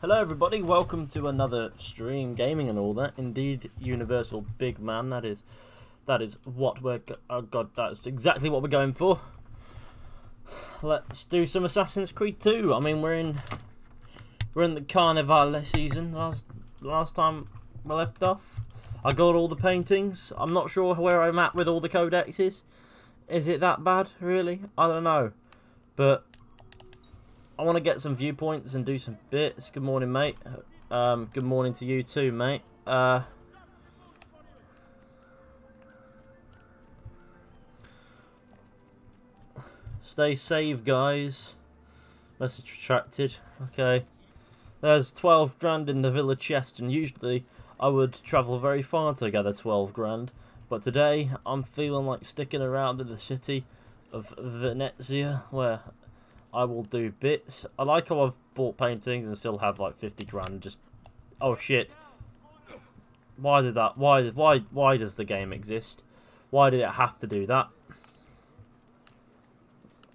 Hello everybody, welcome to another stream, gaming and all that. Indeed, Universal Big Man, that is that is what we're oh god, that's exactly what we're going for. Let's do some Assassin's Creed 2. I mean, we're in we're in the Carnival season. Last last time we left off, I got all the paintings. I'm not sure where I'm at with all the codexes. Is it that bad, really? I don't know. But I want to get some viewpoints and do some bits. Good morning, mate. Um, good morning to you too, mate. Uh, stay safe, guys. Message retracted. Okay. There's 12 grand in the villa chest, and usually I would travel very far to gather 12 grand. But today, I'm feeling like sticking around in the city of Venezia, where I will do bits. I like how I've bought paintings and still have like 50 grand. Just oh shit. Why did that? Why why why does the game exist? Why did it have to do that?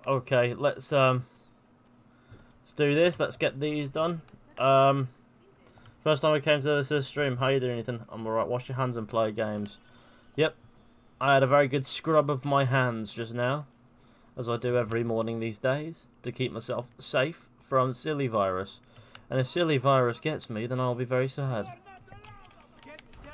Okay, let's um let's do this. Let's get these done. Um First time I came to this stream, how you doing, Ethan? I'm alright. Wash your hands and play games. Yep. I had a very good scrub of my hands just now as I do every morning these days, to keep myself safe from silly virus. And if silly virus gets me, then I'll be very sad.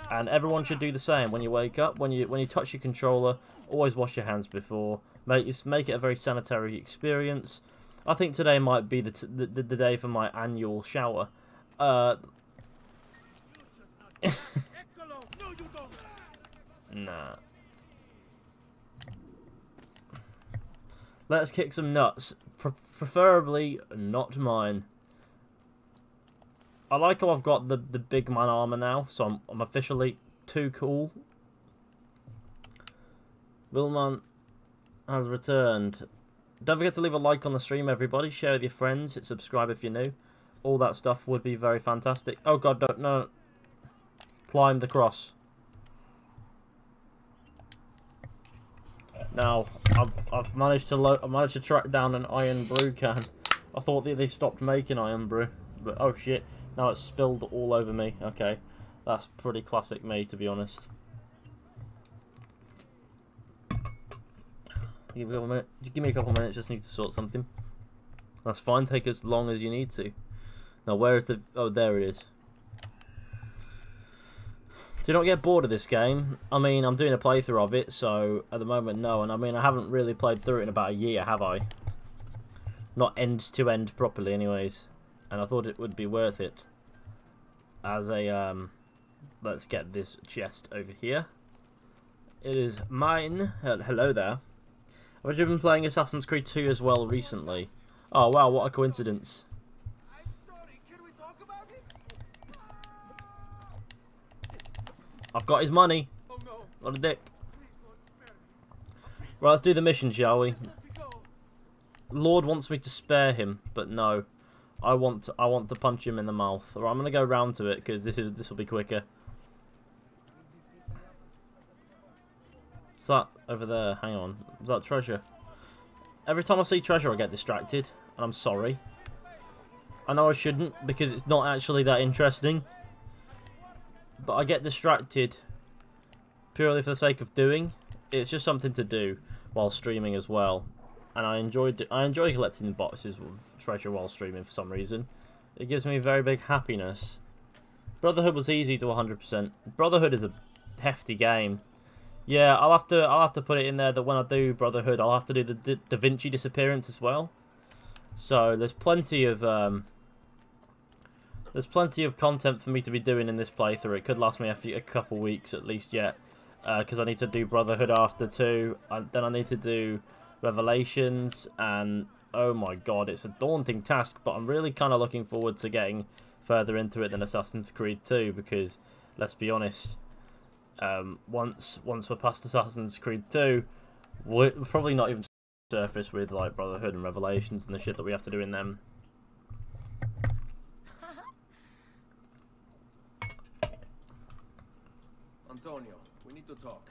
And everyone should do the same when you wake up, when you when you touch your controller, always wash your hands before. Make make it a very sanitary experience. I think today might be the the, the day for my annual shower. Uh, nah. Let's kick some nuts. Pre preferably not mine. I like how I've got the, the big man armor now, so I'm, I'm officially too cool. Wilman has returned. Don't forget to leave a like on the stream, everybody. Share with your friends. Subscribe if you're new. All that stuff would be very fantastic. Oh god, don't, no. Climb the cross. Now, I've, I've managed to I've managed to track down an iron brew can. I thought that they stopped making Irn-Bru, but oh shit, now it's spilled all over me. Okay, that's pretty classic me, to be honest. Give me a couple minutes. Give me a couple minutes. Just need to sort something. That's fine. Take as long as you need to. Now, where is the? Oh, there it is. Do not get bored of this game. I mean, I'm doing a playthrough of it, so at the moment, no. And I mean, I haven't really played through it in about a year, have I? Not end to end properly, anyways. And I thought it would be worth it. As a, um, let's get this chest over here. It is mine. Hello there. I've been playing Assassin's Creed 2 as well recently? Oh, wow, what a coincidence. I've got his money. What a dick. Right, let's do the mission, shall we? Lord wants me to spare him, but no. I want to, I want to punch him in the mouth. Right, I'm gonna go round to it because this is this will be quicker. What's that over there? Hang on. Is that treasure? Every time I see treasure I get distracted. And I'm sorry. I know I shouldn't because it's not actually that interesting but I get distracted purely for the sake of doing. It's just something to do while streaming as well, and I enjoyed I enjoy collecting boxes of treasure while streaming for some reason. It gives me very big happiness. Brotherhood was easy to 100%. Brotherhood is a hefty game. Yeah, I'll have to I'll have to put it in there that when I do Brotherhood, I'll have to do the Da, da Vinci disappearance as well. So there's plenty of um, there's plenty of content for me to be doing in this playthrough. It could last me a, few, a couple weeks at least yet. Because uh, I need to do Brotherhood after two. And then I need to do Revelations. And oh my god, it's a daunting task. But I'm really kind of looking forward to getting further into it than Assassin's Creed 2. Because, let's be honest, um, once once we're past Assassin's Creed 2, we're probably not even surface with like Brotherhood and Revelations and the shit that we have to do in them. Antonio, we need to talk.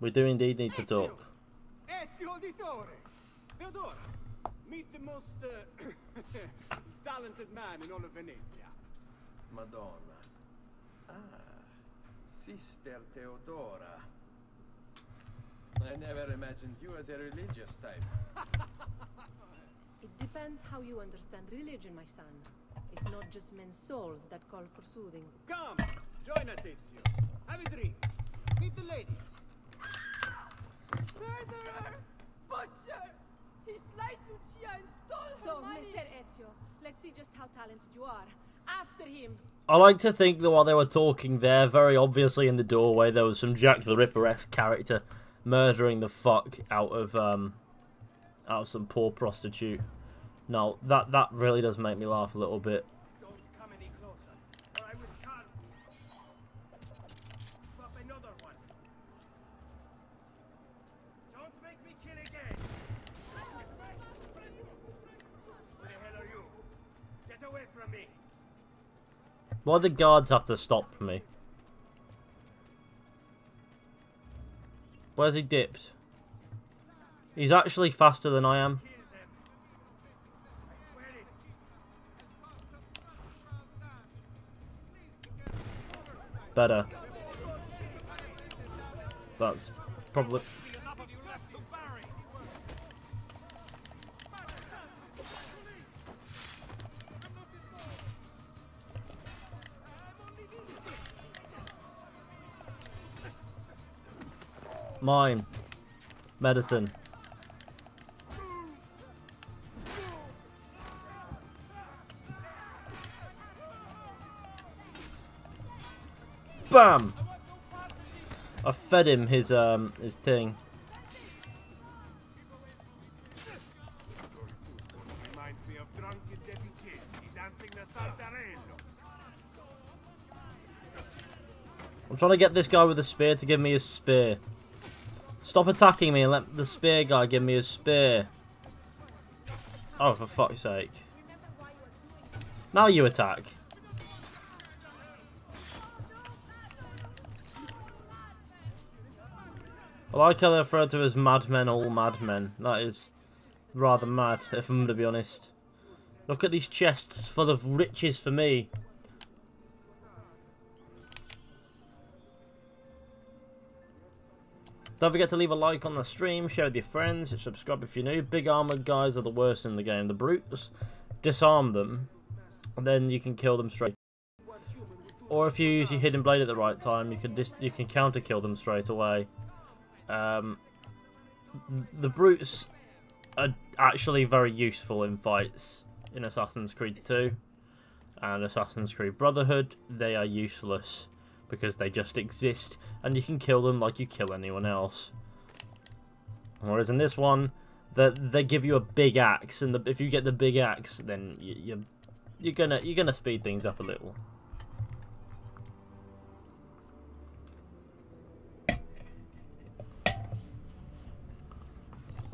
We do indeed need to talk. Ezio Auditore! Theodora! Meet the most uh, talented man in all of Venezia. Madonna. Ah, Sister Theodora. I never imagined you as a religious type. It depends how you understand religion, my son. It's not just men's souls that call for soothing. Come, join us, Ezio. Have a drink. Meet the ladies. Murderer! Butcher! He sliced Lucia and stole her money! So! Messer Ezio, let's see just how talented you are. After him! I like to think that while they were talking there, very obviously in the doorway, there was some Jack the Ripper-esque character murdering the fuck out of um out of some poor prostitute. No, that that really does make me laugh a little bit. Why the guards have to stop me? Where's he dipped? He's actually faster than I am. Kill them. I swear it. Better. That's probably... Mine. Medicine. Bam! I fed him his um his thing. I'm trying to get this guy with the spear to give me his spear. Stop attacking me and let the spear guy give me his spear. Oh, for fuck's sake. Now you attack. I like how they're referred to as madmen, all madmen. That is rather mad, if I'm to be honest. Look at these chests full of riches for me. Don't forget to leave a like on the stream, share with your friends, subscribe if you're new. Big armored guys are the worst in the game. The brutes, disarm them, and then you can kill them straight. Or if you use your hidden blade at the right time, you can you can counter kill them straight away. Um, the brutes are actually very useful in fights in Assassin's Creed 2 and Assassin's Creed Brotherhood. They are useless because they just exist and you can kill them like you kill anyone else. Whereas in this one, the, they give you a big axe, and the, if you get the big axe, then you, you you're gonna you're gonna speed things up a little.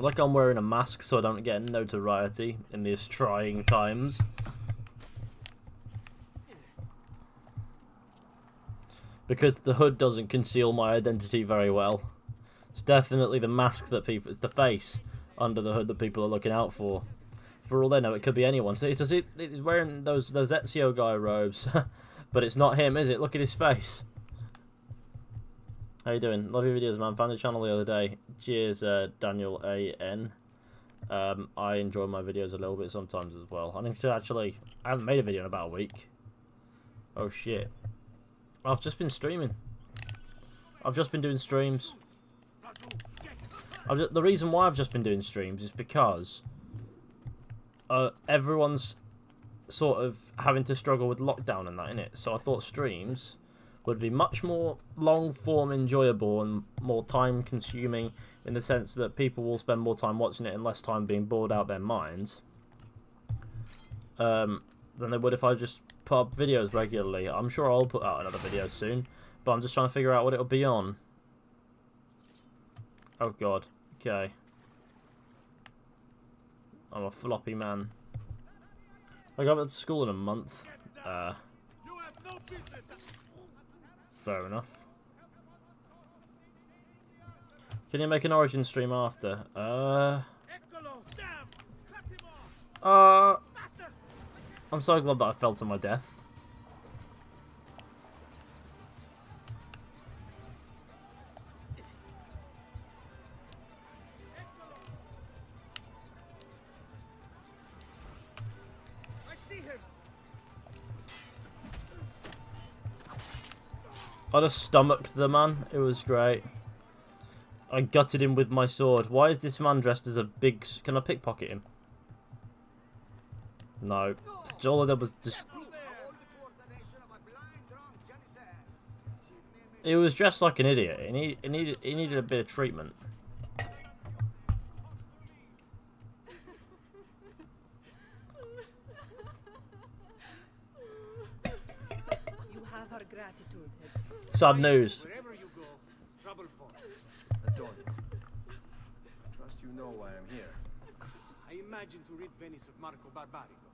Like I'm wearing a mask so I don't get notoriety in these trying times. Because the hood doesn't conceal my identity very well. It's definitely the mask that people... It's the face under the hood that people are looking out for. For all they know, it could be anyone. So it's wearing those, those Ezio guy robes. but it's not him, is it? Look at his face. How you doing? Love your videos, man. Found the channel the other day. Cheers, uh, Daniel A.N. Um, I enjoy my videos a little bit sometimes as well. I need to actually... I haven't made a video in about a week. Oh, shit. I've just been streaming. I've just been doing streams. I've ju- the reason why I've just been doing streams is because uh, everyone's sort of having to struggle with lockdown and that, innit? So I thought streams would be much more long form enjoyable and more time consuming in the sense that people will spend more time watching it and less time being bored out their minds um, than they would if I just put up videos regularly. I'm sure I'll put out another video soon, but I'm just trying to figure out what it'll be on. Oh god, okay. I'm a floppy man. I go back to school in a month. Uh, You have no business. Fair enough. Can you make an origin stream after? Uh, Eccolo, damn! Cut him Uh, I'm so glad that I fell to my death. I just stomached the man. It was great. I gutted him with my sword. Why is this man dressed as a big... Can I pickpocket him? No. All I did was just... He was dressed like an idiot. He, need, he, he needed a bit of treatment. Sad news. Wherever you go, trouble falls. Antonio. Trust you know why I'm here. I imagine to rid Venice of Marco Barbarigo.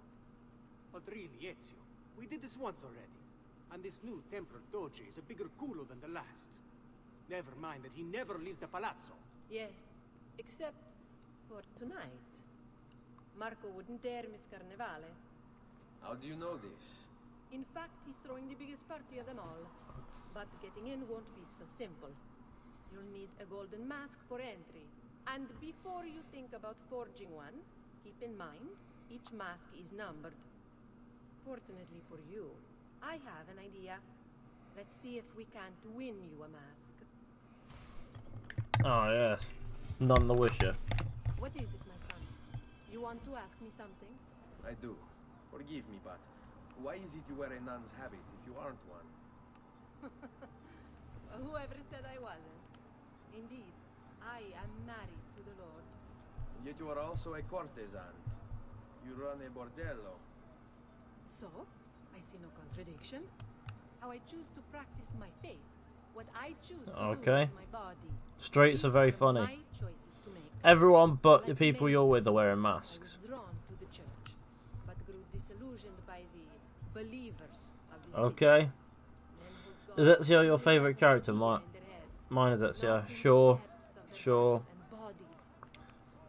But really, Ezio, we did this once already. And this new Templar Doge is a bigger culo than the last. Never mind that he never leaves the palazzo. Yes, except for tonight. Marco wouldn't dare miss Carnevale. How do you know this? In fact, he's throwing the biggest party of them all. But getting in won't be so simple. You'll need a golden mask for entry. And before you think about forging one, keep in mind, each mask is numbered. Fortunately for you, I have an idea. Let's see if we can't win you a mask. Oh, yes. None the wisher. What is it, my son? You want to ask me something? I do. Forgive me, but why is it you wear a nun's habit if you aren't one? Whoever said I wasn't? Indeed, I am married to the Lord. And Yet you are also a courtesan. You run a bordello. So, I see no contradiction. How I choose to practice my faith, what I choose to Okay. do with my body. Streets are very These funny. My choices to make. Everyone but the people you're with are wearing I masks. was drawn to the church, but grew disillusioned by the believers of the Okay. Is Men who Is got Ezio your favourite character? idea Mi- in their heads. Mine is Ezio. Not in the Sure. depths of their Sure. hearts and bodies.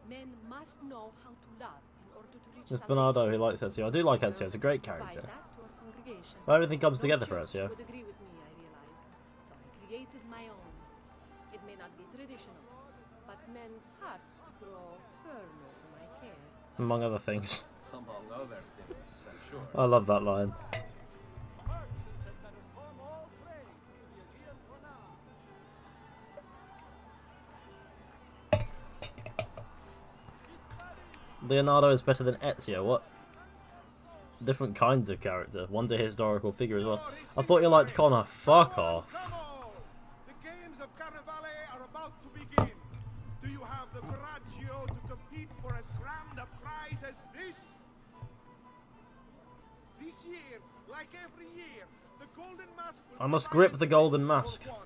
Men must know how to love in order to reach There's Bernardo who likes Ezio. I do like I Ezio. It's a great character. that to our congregation. Well, everything comes together for church Ezio. would agree with me, I realized. So I created my own. It may not be traditional, but men's hearts grow firmer to my care. Among other things. Among other things, I'm sure. I love that line. Leonardo is better than Ezio. What? Different kinds of character. One's a historical figure as well. I thought you liked Connor. Fuck off. I must grip the golden mask. one,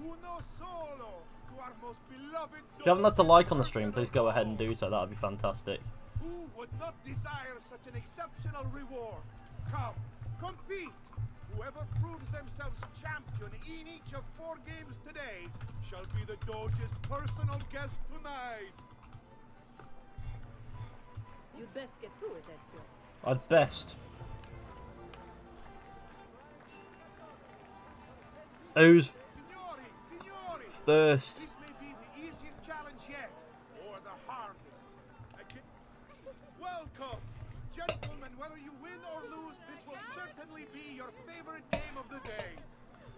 uno solo, to our most beloved If you haven't left a like on the stream, please go ahead and do so. That would be fantastic. Who would not desire such an exceptional reward? Come, compete! Whoever proves themselves champion in each of four games today shall be the Doge's personal guest tonight. You'd best get to it, Ezio. I'd best. Hardest. first? welcome! Gentlemen, whether you win or lose, this will certainly be your favorite game of the day.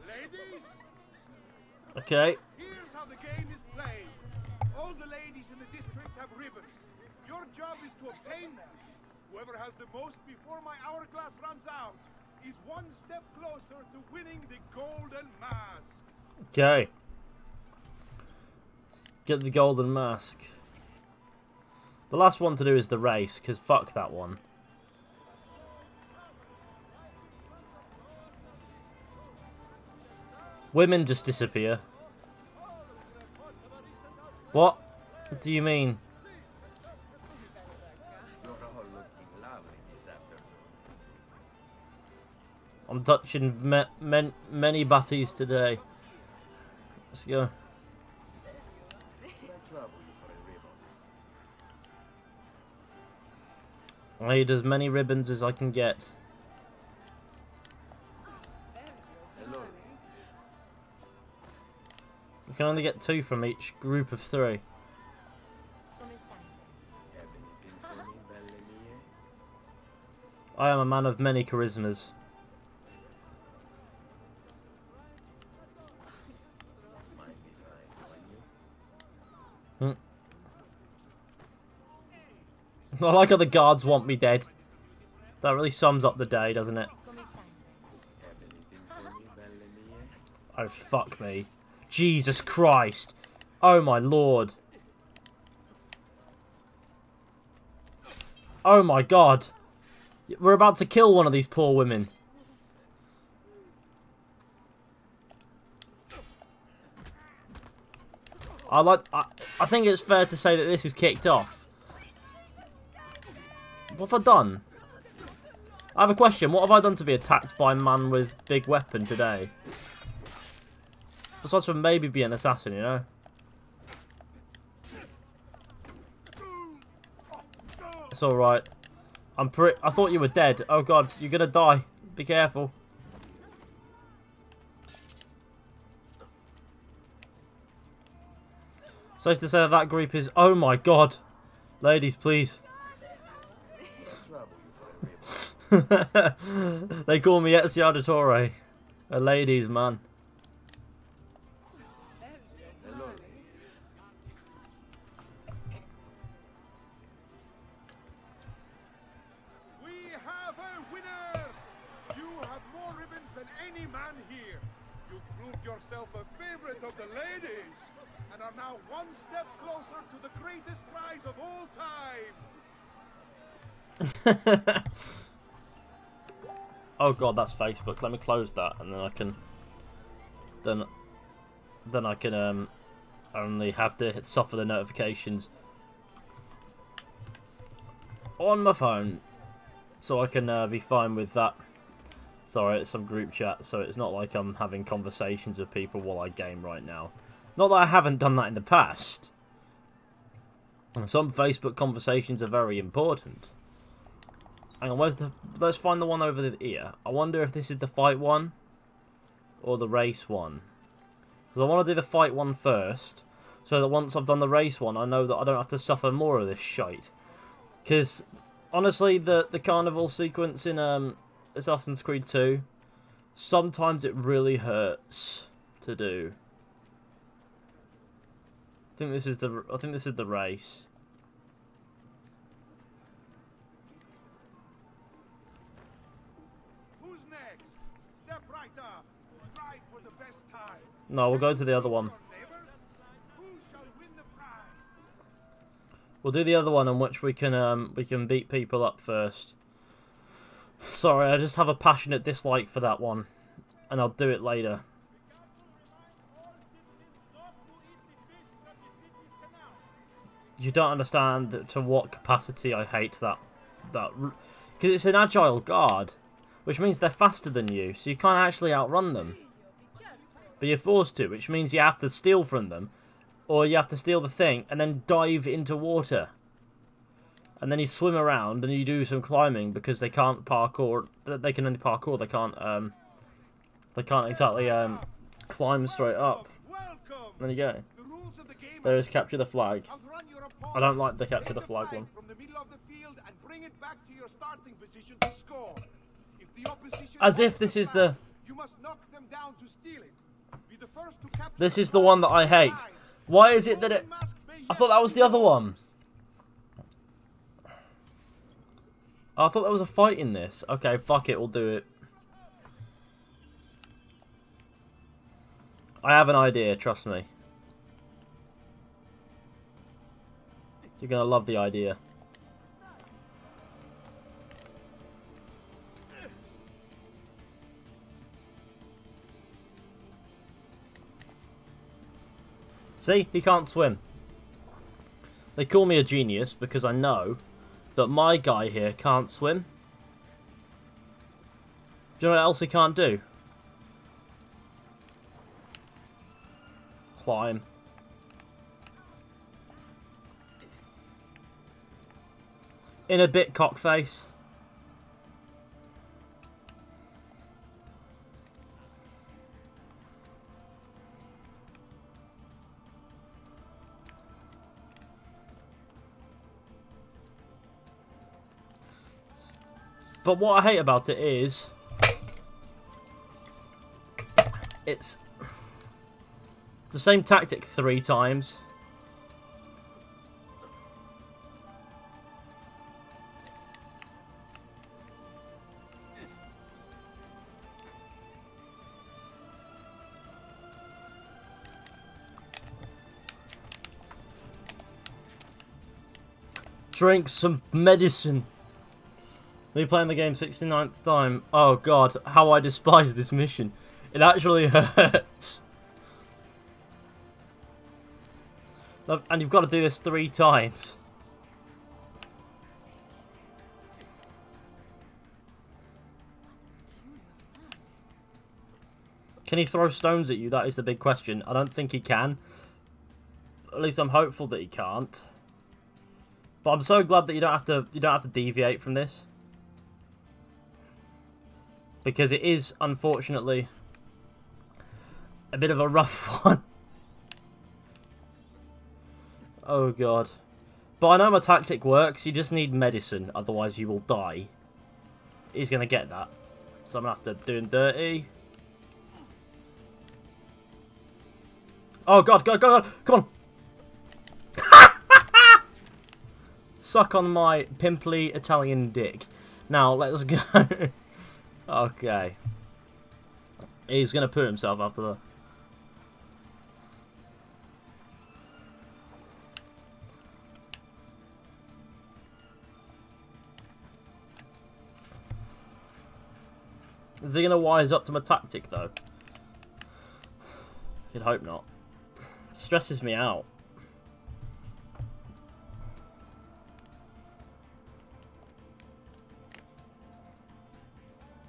Ladies, Okay. here's how the game is played. All the ladies in the district have ribbons. Your job is to obtain them. Whoever has the most before my hourglass runs out is one step closer to winning the golden mask. Okay. Get the golden mask. The last one to do is the race, because fuck that one. Women just disappear. What do you mean? I'm touching many batties today. Let's go. I need as many ribbons as I can get. You can only get two from each group of three. I am a man of many charismas. I like how the guards want me dead. That really sums up the day, doesn't it? Oh, fuck me. Jesus Christ. Oh, my lord. Oh, my God. We're about to kill one of these poor women. I like. I, I think it's fair to say that this is kicked off. What have I done? I have a question. What have I done to be attacked by a man with big weapon today? Besides from maybe be an assassin, you know? It's alright. I'm pre- I thought you were dead. Oh god, you're gonna die. Be careful. Safe to say that that group is... Oh my god. Ladies, please. they call me Ezio Auditore. A ladies man. Hello, ladies. We have a winner! You have more ribbons than any man here. You've proved yourself a favorite of the ladies and are now one step closer to the greatest prize of all time. oh god, that's Facebook. Let me close that and then I can then then I can um only have to suffer the notifications on my phone so I can uh, be fine with that. Sorry, it's some group chat, so it's not like I'm having conversations with people while I game right now. Not that I haven't done that in the past. Some Facebook conversations are very important. Hang on, where's the... Let's find the one over the ear. I wonder if this is the fight one or the race one. Because I want to do the fight one first, so that once I've done the race one, I know that I don't have to suffer more of this shite. Because, honestly, the, the carnival sequence in um, Assassin's Creed 2, sometimes it really hurts to do. I think this is the I think this is the race. No, we'll go to the other one. We'll do the other one in which we can um we can beat people up first. Sorry, I just have a passionate dislike for that one, and I'll do it later. You don't understand to what capacity I hate that that because it's an agile guard, which means they're faster than you, so you can't actually outrun them. But you're forced to, which means you have to steal from them, or you have to steal the thing and then dive into water. And then you swim around and you do some climbing because they can't parkour. They can only parkour. They can't. Um, they can't exactly um, climb straight up. There you go. The rules of the game There is capture the flag. Outrun your opponent. I don't like the capture the flag one. From the middle of the field and bring it back to your starting position to score. If the opposition As if this is the- This is the one that I hate. Why is it that it? I thought that was the other one. I thought there was a fight in this. Okay, fuck it, we'll do it. I have an idea, trust me. You're gonna love the idea. See, he can't swim. They call me a genius because I know that my guy here can't swim. Do you know what else he can't do? Climb. In a bit, cockface. But what I hate about it is... It's... The same tactic three times. Drink some medicine. Playing the game 69th time. Oh god, how I despise this mission. It actually hurts. And you've got to do this three times. Can he throw stones at you? That is the big question. I don't think he can. At least I'm hopeful that he can't. But I'm so glad that you don't have to you don't have to deviate from this. Because it is unfortunately a bit of a rough one. Oh god. But I know my tactic works, you just need medicine, otherwise you will die. He's gonna get that. So I'm gonna have to do him dirty. Oh god, god, god, god, come on! Suck on my pimply Italian dick. Now, let's go. okay. He's gonna put himself after the... Is he going to wise up to my tactic, though? You'd hope not. It stresses me out.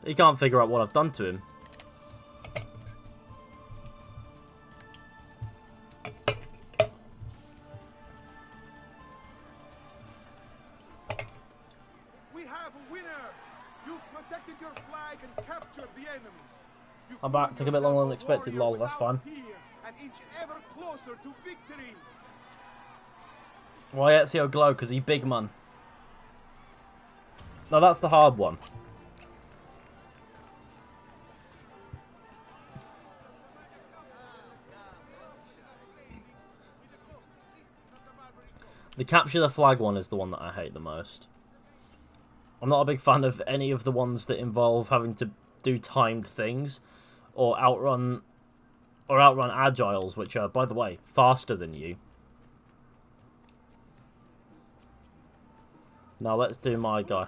He can't figure out what I've done to him. I'm back. Took a bit longer than expected, lol. That's fine. Why Ezio glow? Because he big man. No, that's the hard one. The capture the flag one is the one that I hate the most. I'm not a big fan of any of the ones that involve having to do timed things or outrun or outrun agiles, which are, by the way, faster than you. Now let's do my guy.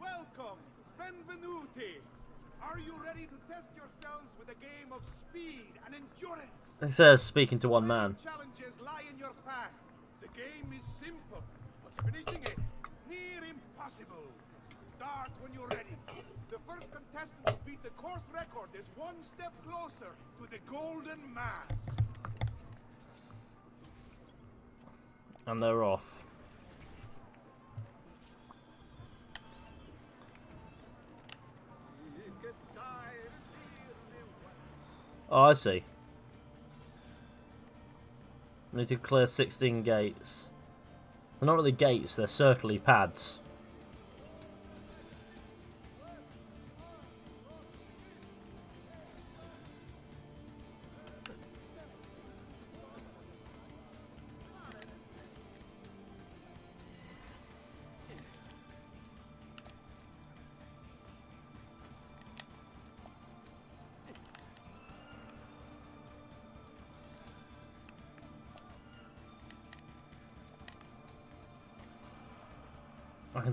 Welcome, benvenuti. Are you ready to test yourselves with a game of speed and endurance? It says speaking to one man. Challenges lie in your path. The game is simple, but finishing it near impossible. Start when you're ready. The first contestant to beat the course record is one step closer to the golden mask. And they're off. Oh, I see. I need to clear 16 gates. They're not really gates, they're circly pads.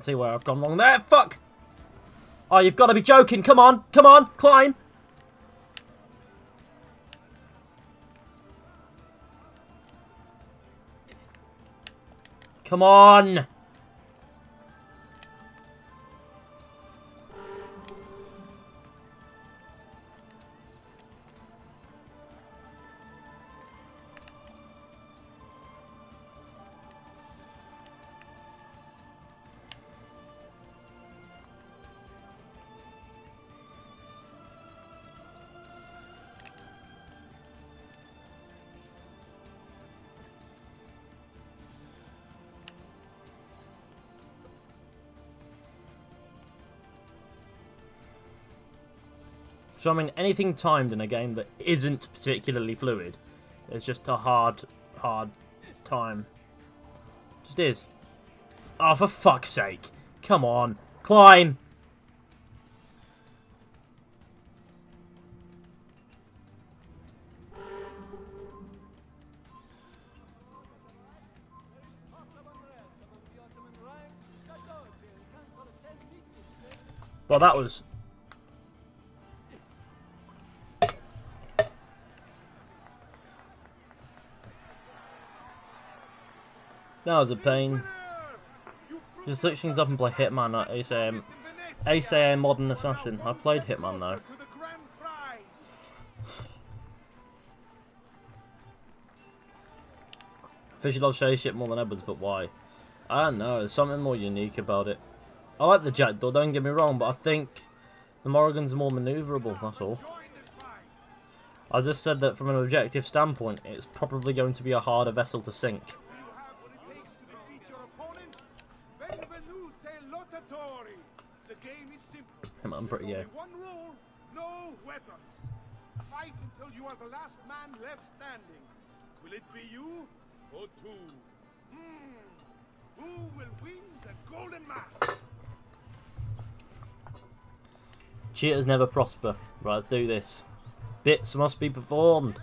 Can see where I've gone wrong there. Fuck! Oh, you've got to be joking. Come on. Come on. Climb. Come on. So I mean, anything timed in a game that isn't particularly fluid is just a hard, hard time. Just is. Oh, for fuck's sake. Come on. Climb! Well, that was... That was a pain. Just switch things up and play Hitman at Ace um, AM. Uh, Modern Assassin. I played Hitman though. Fishy loves Shay shit more than Edwards, but why? I don't know, there's something more unique about it. I like the Jackdaw, don't get me wrong, but I think the Morrigan's more manoeuvrable, that's all. I just said that from an objective standpoint, it's probably going to be a harder vessel to sink. Do you have what it takes to defeat your opponents? Benvenute lottatori. The game is simple. I'm- I'm pretty only One rule: no weapons. Fight until you are the last man left standing. Will it be you or two? Hmm. Who will win the golden mask? Cheaters never prosper. Right, let's do this. Bits must be performed.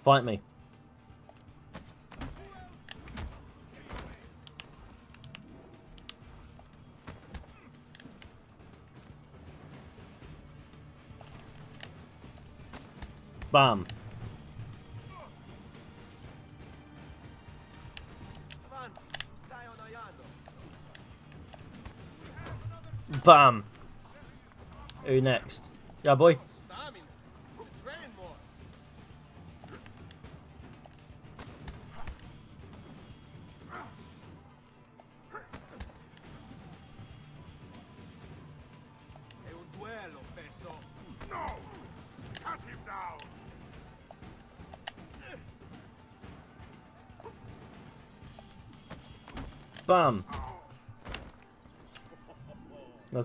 Fight me. Bam. Bam. Who next? Yeah, boy.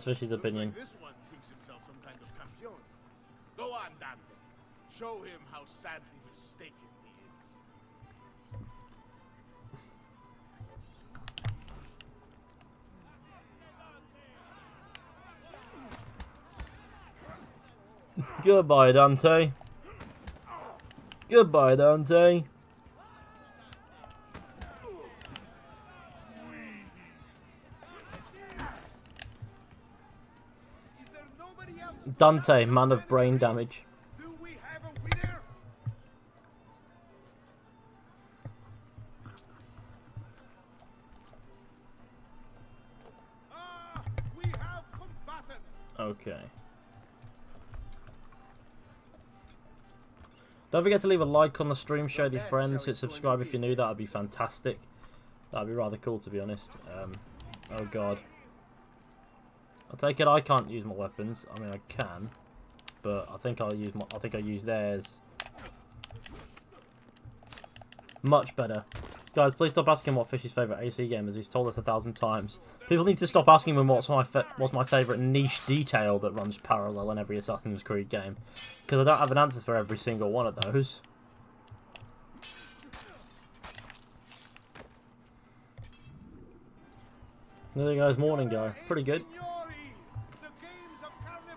Fishy's opinion. like this one thinks himself some kind of. Go on, Dante. Show him how sadly mistaken he is. Goodbye, Dante. Goodbye, Dante. Dante, man of brain damage. Okay. Don't forget to leave a like on the stream, show your friends, hit subscribe if you're new, that'd be fantastic. That'd be rather cool to be honest. Um, oh god. I take it I can't use my weapons. I mean I can, but I think I'll use my I think I use theirs. Much better. Guys, please stop asking what Fishy's favourite AC game is. He's told us a thousand times. People need to stop asking him what's my what's my favourite niche detail that runs parallel in every Assassin's Creed game. Because I don't have an answer for every single one of those. There goes morning guy. Pretty good.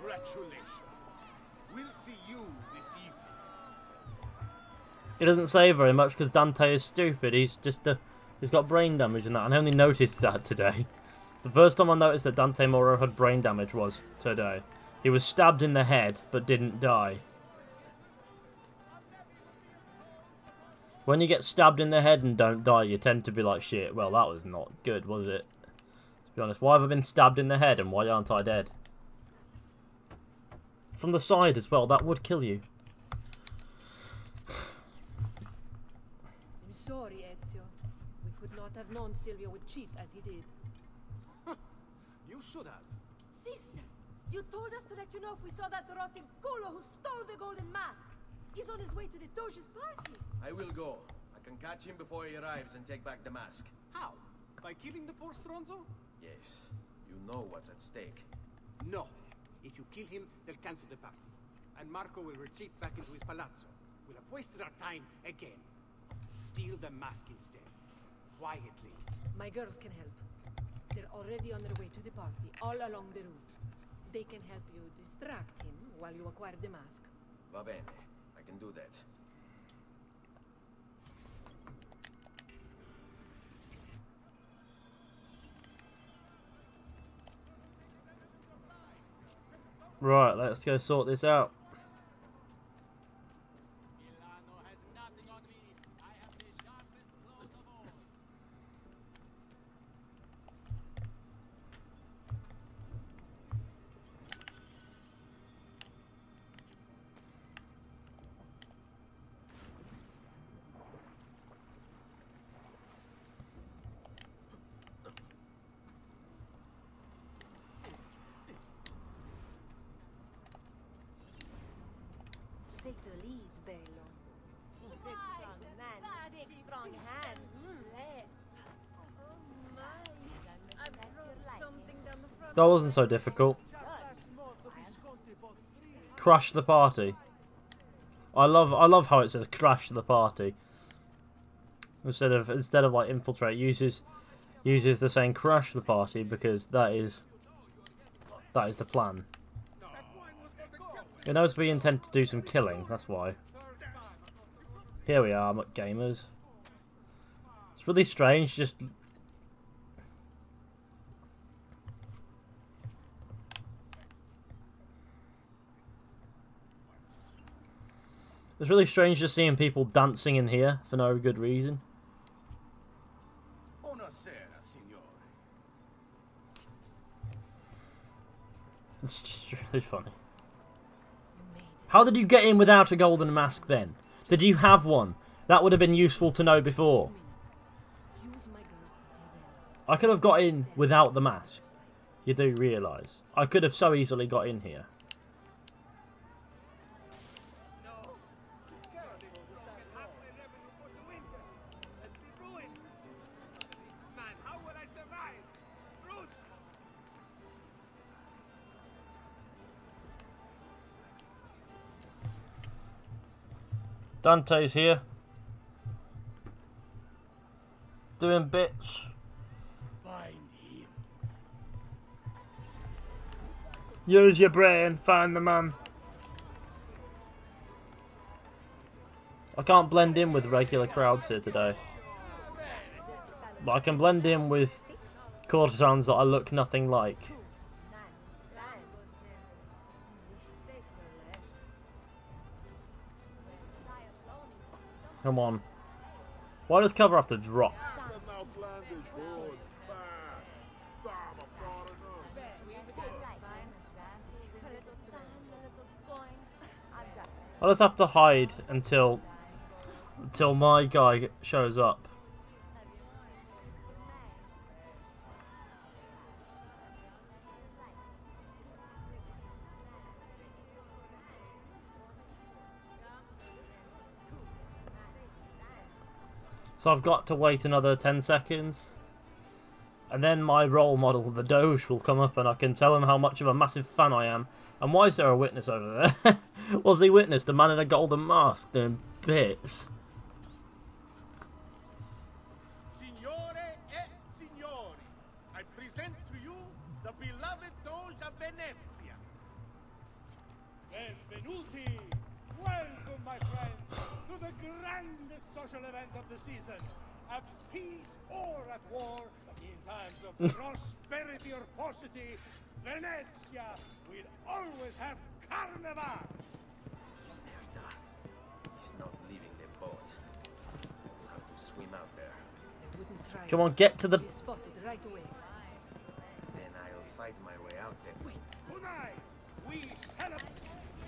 Congratulations. We'll see you this evening. It doesn't say very much because Dante is stupid. He's just a, he's got brain damage and that. And I only noticed that today. The first time I noticed that Dante Moro had brain damage was today. He was stabbed in the head but didn't die. When you get stabbed in the head and don't die, you tend to be like, shit, well, that was not good, was it? To be honest. Why have I been stabbed in the head and why aren't I dead? From the side as well, that would kill you. I'm sorry, Ezio. We could not have known Silvio would cheat as he did. You should have. Sister, you told us to let you know if we saw that rotten culo who stole the golden mask. He's on his way to the Doge's party. I will go. I can catch him before he arrives and take back the mask. How? By killing the poor Stronzo? Yes. You know what's at stake. No. If you kill him, they'll cancel the party. And Marco will retreat back into his palazzo. We'll have wasted our time again. Steal the mask instead. Quietly. My girls can help. They're already on their way to the party, all along the route. They can help you distract him while you acquire the mask. Va bene. I can do that. Right, let's go sort this out. Milano has nothing on me. I have the sharpest claws of all. Take the lead, Bello. Big strong man, big strong hand. That wasn't so difficult. Crash the party. I love I love how it says crash the party. Instead of instead of like infiltrate uses uses the saying crash the party because that is that is the plan. It knows we intend to do some killing, that's why. Here we are, Gamers. It's really strange, just It's really strange just seeing people dancing in here for no good reason. It's just really funny. How did you get in without a golden mask then? Did you have one? That would have been useful to know before. Use my girls until then. I could have got in without the mask. You do realise. I could have so easily got in here. Dante's here. Doing bits. Find him. Use your brain, find the man. I can't blend in with regular crowds here today. But I can blend in with courtesans that I look nothing like. Come on. Why does cover have to drop? I just have to hide until until my guy shows up. So I've got to wait another 10 seconds. And then my role model, the Doge, will come up and I can tell him how much of a massive fan I am. And why is there a witness over there? Was the witness the man in a golden mask doing bits? Grandest social event of the season. At peace or at war, in times of prosperity or paucity, Venezia will always have Carnival! Merda. He's not leaving the boat. We'll have to swim out there. Wouldn't try. Come on, get to the... Be spotted right away. Tonight, we celebrate.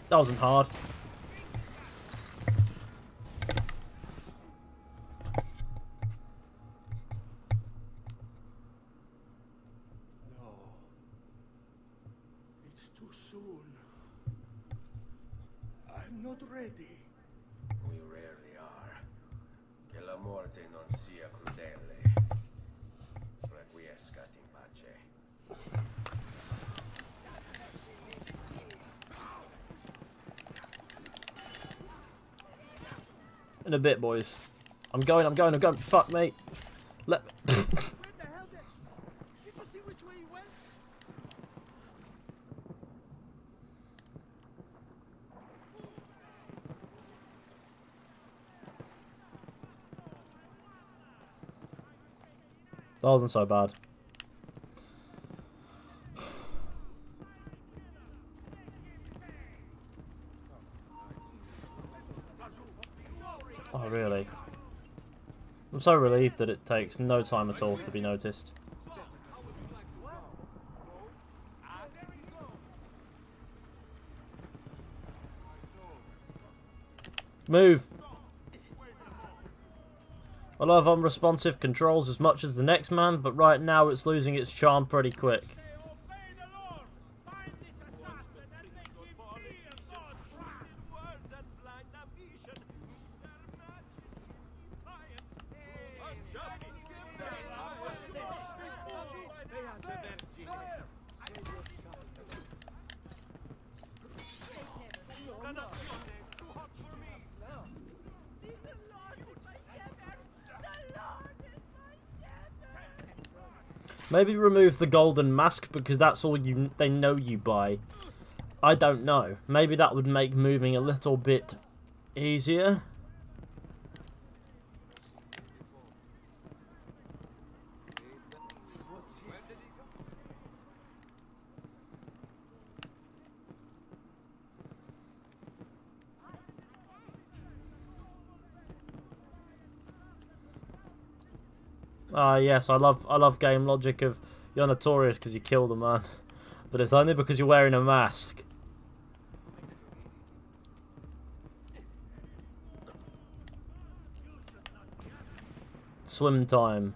That wasn't hard. No. It's too soon. I'm not ready. We rarely are. Che la morte non sia crudele. Requiescat in pace. In a bit, boys. I'm going, I'm going, I'm going. Fuck me. Let. Went? That wasn't so bad. Really? I'm so relieved that it takes no time at all to be noticed. Move! I love unresponsive controls as much as the next man, but right now it's losing its charm pretty quick. Obey the Lord! Find this assassin and make him free of God! Twisted words and blind ambition! Their majesty defiance! Unjustice give their Too hot for me! Leave the Lord is my shepherd! The Lord is my shepherd! Maybe remove the golden mask because that's all you they know you by. I don't know. Maybe that would make moving a little bit easier. Ah, yes, I love I love game logic of you're notorious because you killed a man, but it's only because you're wearing a mask. Swim time.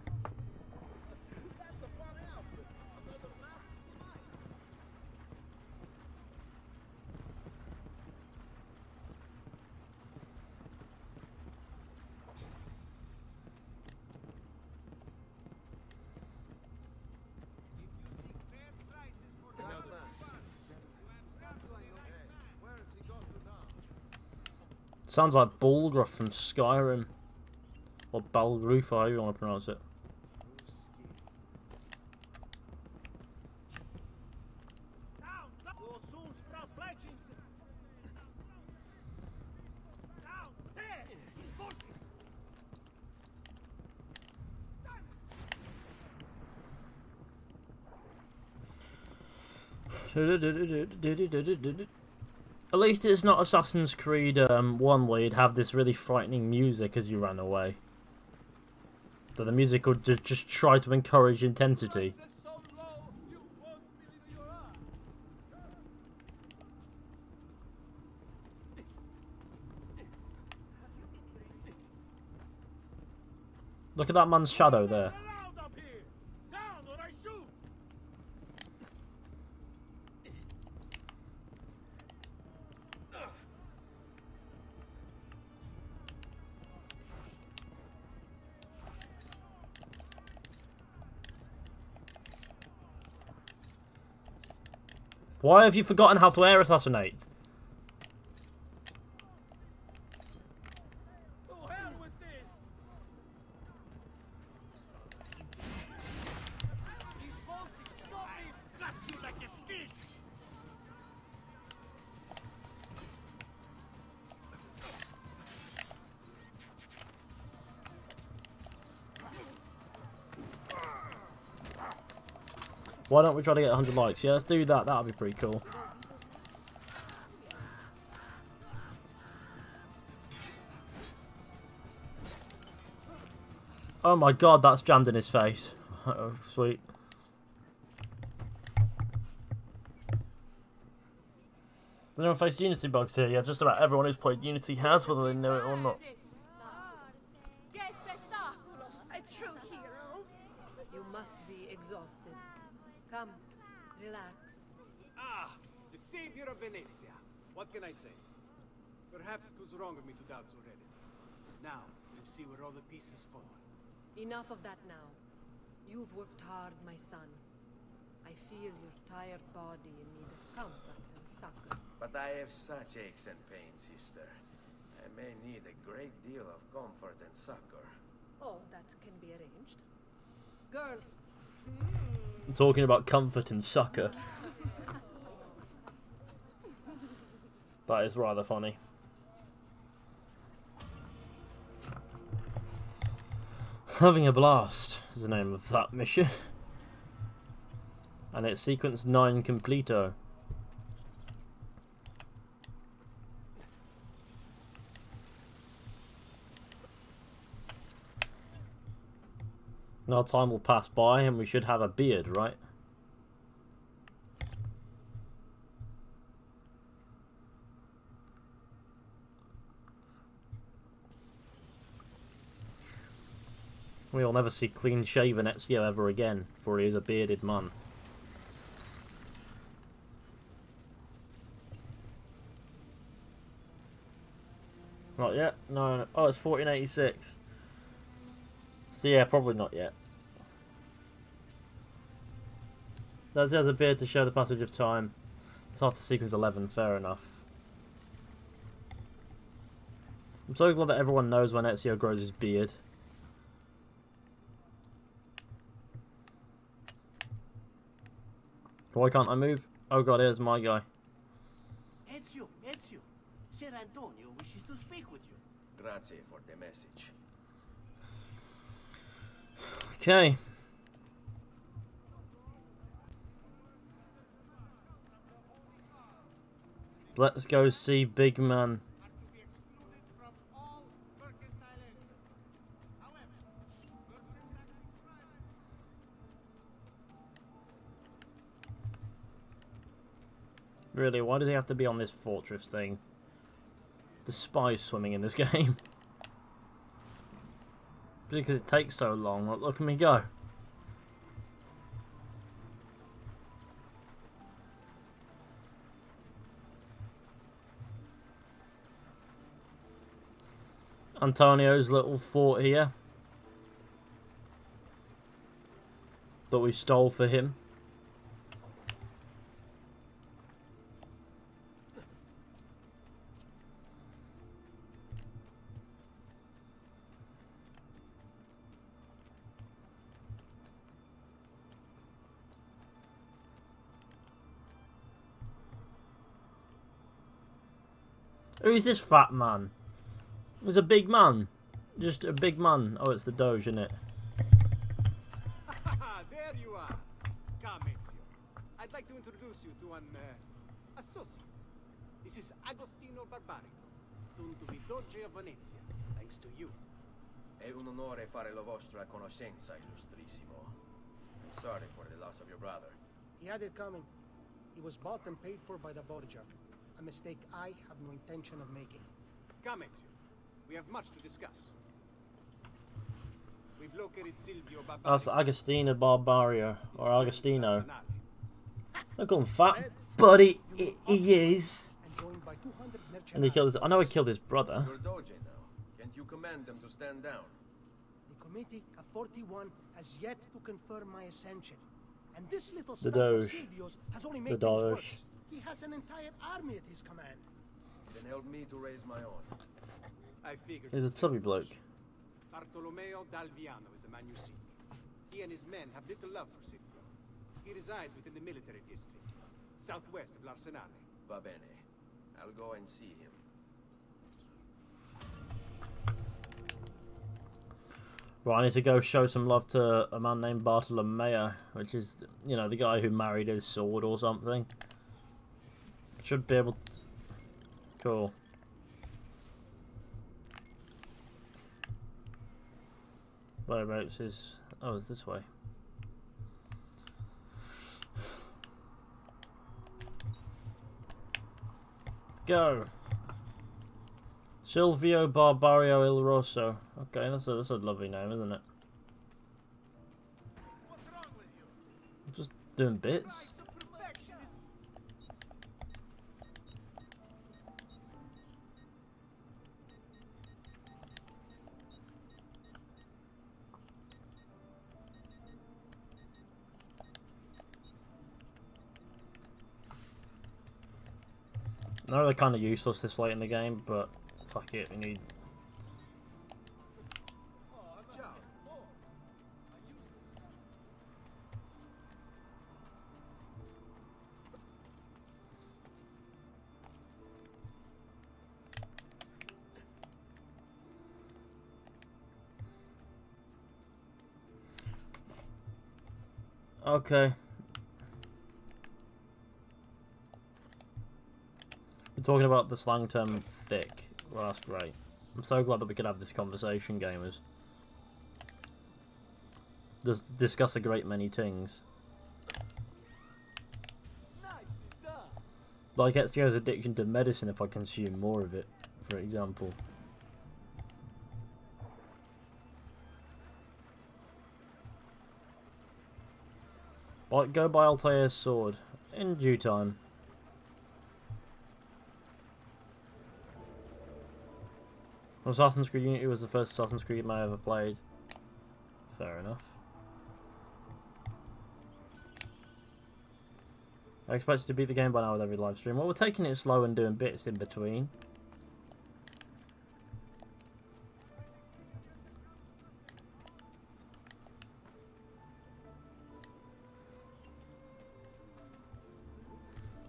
Sounds like Bulgruff from Skyrim. Or Balgruf, however you want to pronounce it. At least it's not Assassin's Creed um, 1 where you'd have this really frightening music as you ran away. That the music would ju- just try to encourage intensity. Look at that man's shadow there. Allowed up here! Down or I shoot! Why have you forgotten how to air assassinate? Why don't we try to get 100 likes? Yeah, let's do that. That'll be pretty cool. Oh my god, that's jammed in his face. Oh, sweet. anyone faced Unity bugs here? Yeah, just about everyone who's played Unity has, whether they know it or not. Che spettacolo! A true hero! You must be exhausted. Come, relax. Ah, the savior of Venezia. What can I say? Perhaps it was wrong of me to doubt so readily. Now, we'll see where all the pieces fall. Enough of that now. You've worked hard, my son. I feel your tired body in need of comfort and succor. But I have such aches and pains, sister. I may need a great deal of comfort and succor. Oh, that can be arranged. Girls, I'm talking about comfort and succor. That is rather funny. Having a blast is the name of that mission. And it's sequence 9 completo. Now time will pass by and we should have a beard, right? We'll never see clean shaven Ezio ever again, for he is a bearded man. Not yet? No. no. Oh, it's 1486. So yeah, probably not yet. Does has a beard to show the passage of time. It's after sequence 11, fair enough. I'm so glad that everyone knows when Ezio grows his beard. Why can't I move? Oh god, here's my guy. Ezio, Ezio, Ser Antonio wishes to speak with you. Grazie for the message. Okay. Let's go see Big Man. Really, why does he have to be on this fortress thing? Despise swimming in this game. because it takes so long. Look, look at me go. Antonio's little fort here. That we stole for him. Who's this fat man? There's a big man. Just a big man. Oh, it's the Doge, isn't it? there you are. Come, Ezio. I'd like to introduce you to an uh, associate. This is Agostino Barbarigo, soon to be Doge of Venezia, thanks to you. È un onore fare la vostra conoscenza, illustrissimo. I'm sorry for the loss of your brother. He had it coming. He was bought and paid for by the Borgia. A mistake I have no intention of making. Come, Ezio. We have much to discuss. We've located Silvio Barbarigo. That's Agostino Barbario. Or Agostino. Arsenale. Don't call him fat. But he, he, he is. And joined by 200 And he killed his... I know he killed his brother. You're Doge now. Can't you command them to stand down? The committee of 41 has yet to confirm my ascension. And this little The stump Doge. Has only The made things Doge. Worse. He has an entire army at his command. Then help me to raise my own. I figured. He's a as tubby bloke. Bartolomeo d'Alviano is the man you seek. He and his men have little love for Silvio. He resides within the military district, southwest of L'Arsenale. Va bene. I'll go and see him. Right, I need to go show some love to a man named Bartolomeo, which is, you know, the guy who married his sword or something. Should be able to... Cool. Whereabouts is... Oh, it's this way. go. Silvio Barbario Il Rosso. Okay, that's a, that's a lovely name, isn't it? Just doing bits. I know they're kind of useless this late in the game, but fuck it, we need... Okay. Talking about the slang term thick. Well, that's great. I'm so glad that we could have this conversation, gamers. Just discuss a great many things. Like Ezio's addiction to medicine if I consume more of it, for example. Like, go buy Altair's sword. In due time. Assassin's Creed Unity was the first Assassin's Creed I ever played. Fair enough. I expected to beat the game by now with every live stream. Well, we're taking it slow and doing bits in between.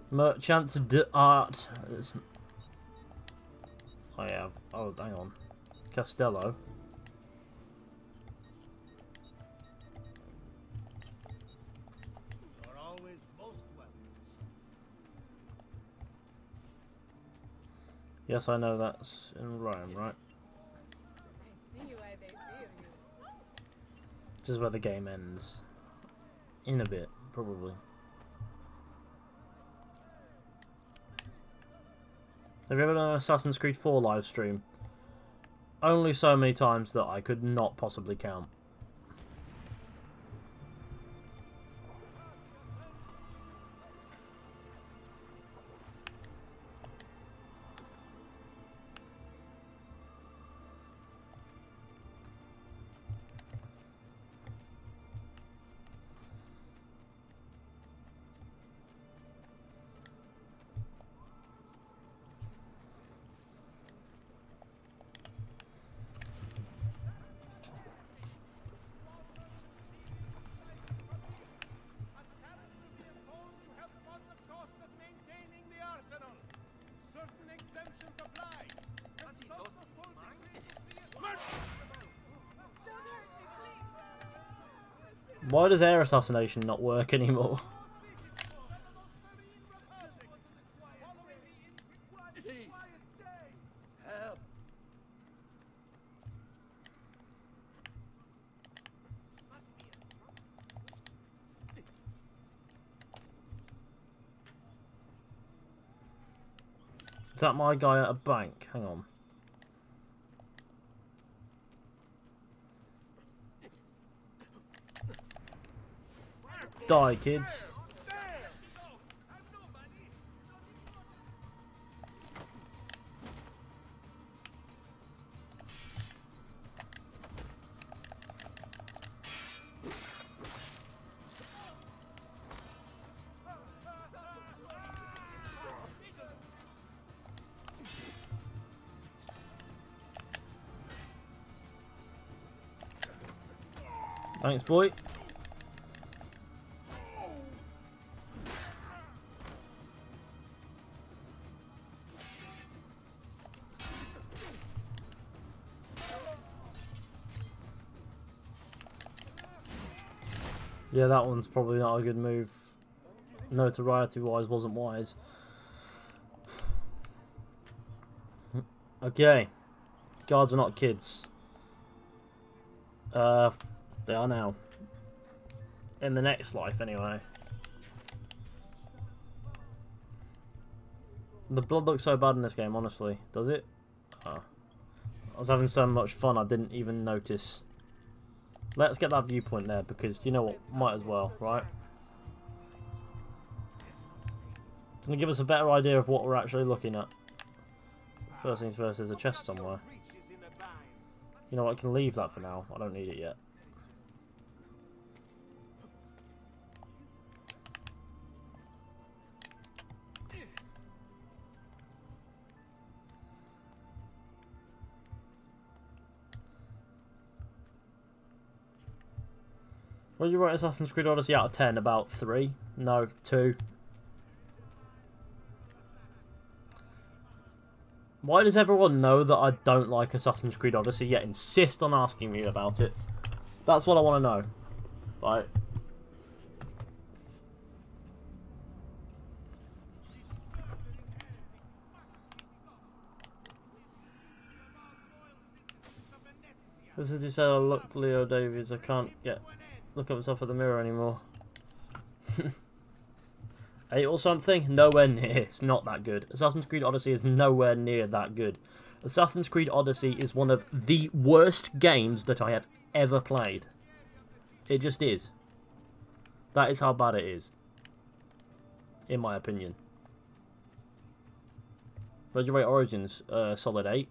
Merchants d'Art. I have. Oh, hang on. Castello. You're always most welcome. Yes, I know that's in Rome, right? This is where the game ends. In a bit, probably. Have you ever done an Assassin's Creed 4 live stream? Only so many times that I could not possibly count. Why does air assassination not work anymore? Is that my guy at a bank? Hang on. Die, kids. Thanks, boy. Yeah, that one's probably not a good move. Notoriety-wise, wasn't wise. Okay. Guards are not kids. Uh, they are now. In the next life, anyway. The blood looks so bad in this game, honestly. Does it? Oh. I was having so much fun I didn't even notice. Let's get that viewpoint there because you know what? Might as well, right? It's going to give us a better idea of what we're actually looking at. First things first, there's a chest somewhere. You know what? I can leave that for now. I don't need it yet. Well, you rate Assassin's Creed Odyssey out of 10? About 3? No, 2. Why does everyone know that I don't like Assassin's Creed Odyssey yet insist on asking me about it? That's what I want to know. Right. This is he said, look, Leo Davies, I can't get look at myself in the mirror anymore. Eight or something? Nowhere near. It's not that good. Assassin's Creed Odyssey is nowhere near that good. Assassin's Creed Odyssey is one of the worst games that I have ever played. It just is. That is how bad it is. In my opinion. You rate Origins? Uh, solid 8.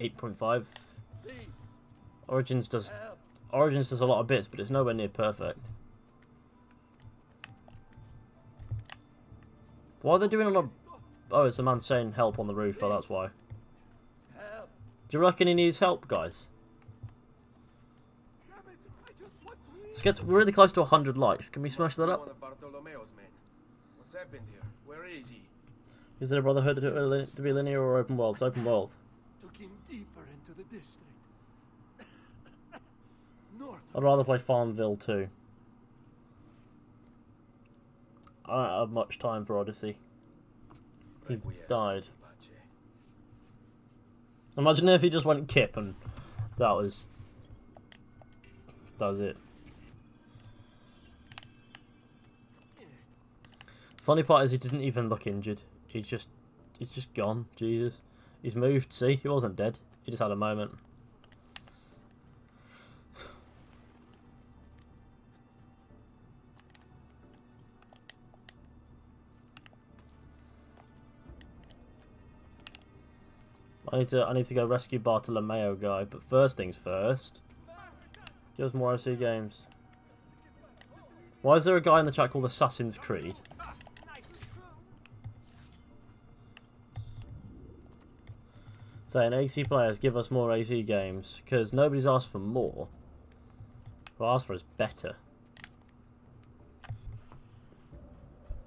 8.5. Origins does Origins does a lot of bits, but it's nowhere near perfect. Why are they doing on a... Oh, it's a man saying help on the roof, oh, that's why. Do you reckon he needs help, guys? Let's get really close to 100 likes. Can we smash that up? What's happened here? Where is he? Is there a Brotherhood to, to be linear or open world? It's open world. Took him deeper into the district. I'd rather play Farmville too. I don't have much time for Odyssey. He died. Imagine if he just went Kip and that was that was it. Funny part is he didn't even look injured. He's just he's just gone. Jesus. He's moved, see? He wasn't dead. He just had a moment. I need to I need to go rescue Bartolomeo guy, but first things first. Give us more OC games. Why is there a guy in the chat called Assassin's Creed? Saying AC players give us more AC games because nobody's asked for more. What asked for is better.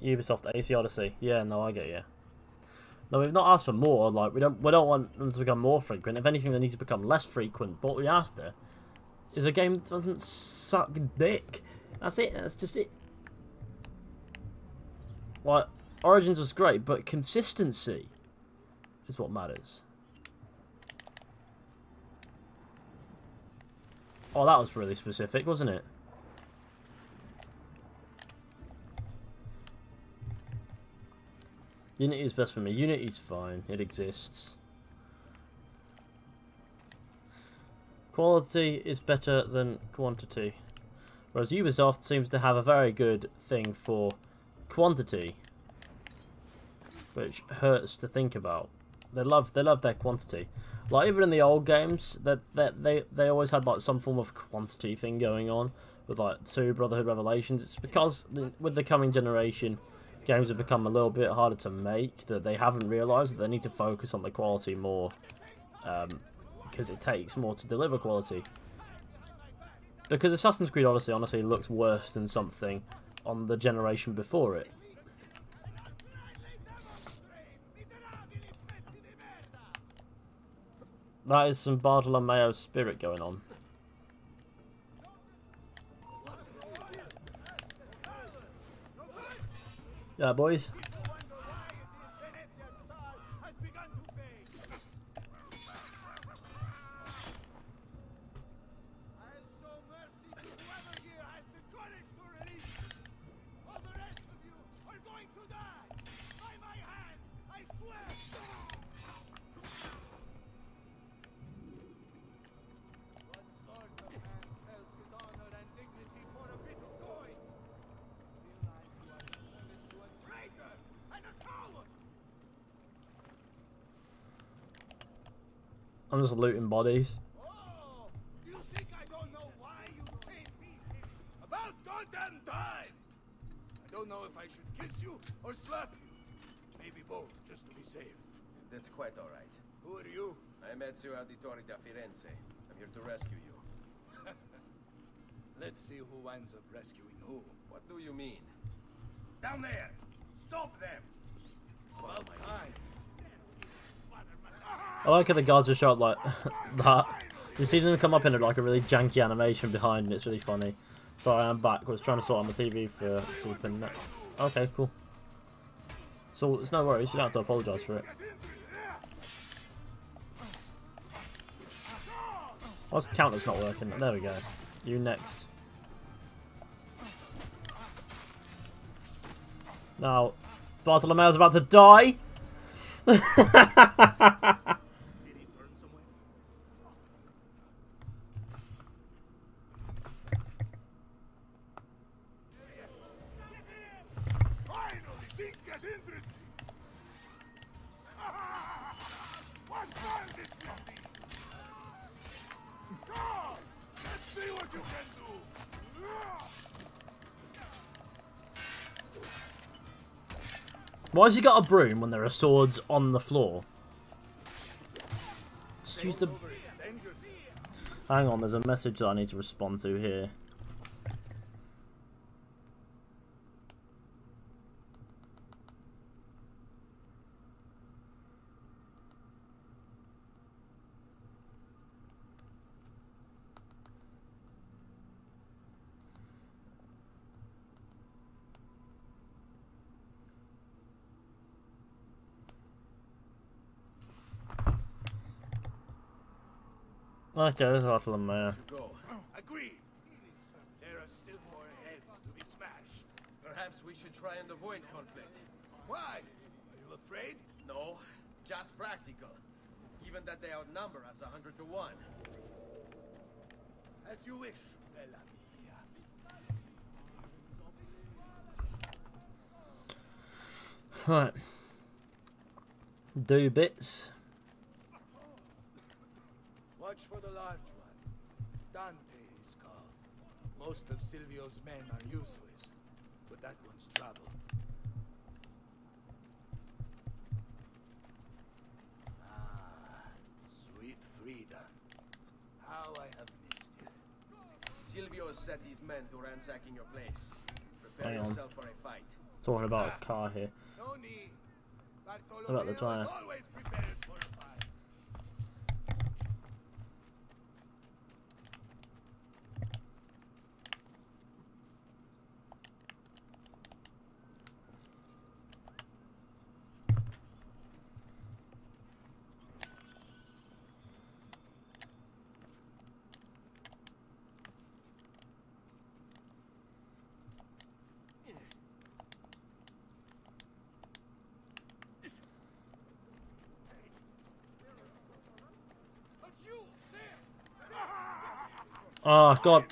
Ubisoft AC Odyssey. Yeah, no, I get you. No, we've not asked for more. Like we don't, we don't want them to become more frequent. If anything, they need to become less frequent. But what we asked there is a game that doesn't suck dick. That's it. That's just it. Like Origins was great, but consistency is what matters. Oh, that was really specific, wasn't it? Unity is best for me. Unity's fine. It exists. Quality is better than quantity. Whereas Ubisoft seems to have a very good thing for quantity. Which hurts to think about. They love they love their quantity. Like even in the old games, that that they they always had like some form of quantity thing going on with like two Brotherhood Revelations. It's because with the coming generation, games have become a little bit harder to make, that they haven't realised that they need to focus on the quality more, because um, it takes more to deliver quality. Because Assassin's Creed Odyssey honestly looks worse than something on the generation before it. That is some Bartolomeo spirit going on. Yeah, boys. Just looting bodies. Oh, you think I don't know why you came me? About goddamn time! I don't know if I should kiss you or slap you. Maybe both, just to be safe. That's quite all right. Who are you? I'm Ezio Auditore da Firenze. I'm here to rescue you. Let's see who winds up rescuing who. What do you mean? Down there! Stop them! About time. I like how the guards are shot like that. You see them come up in a, like a really janky animation behind, and it's really funny. Sorry, I'm back. I was trying to sort out my TV for sleeping. Okay, cool. So it's no worries. You don't have to apologise for it. What's the counter's not working? There we go. You next. Now, Bartolomeo's about to die. Why has he got a broom when there are swords on the floor? Just use the... Hang on, there's a message that I need to respond to here. Okay, there's Bartolomeo. Go. Agreed. There are still more heads to be smashed. Perhaps we should try and avoid conflict. Why? Are you afraid? No, just practical. Even that they outnumber us a hundred to one. As you wish, Bella mia. Right. Do bits. Watch for the large one. Dante is called. Most of Silvio's men are useless, but that one's trouble. Ah, sweet Frida. How I have missed you. Silvio has set his men to ransacking your place. Prepare Hang on. for a fight. Talking about a car here. No need. about the Bartolomeo tire? is always prepared for a fight. But you, there! Oh, God.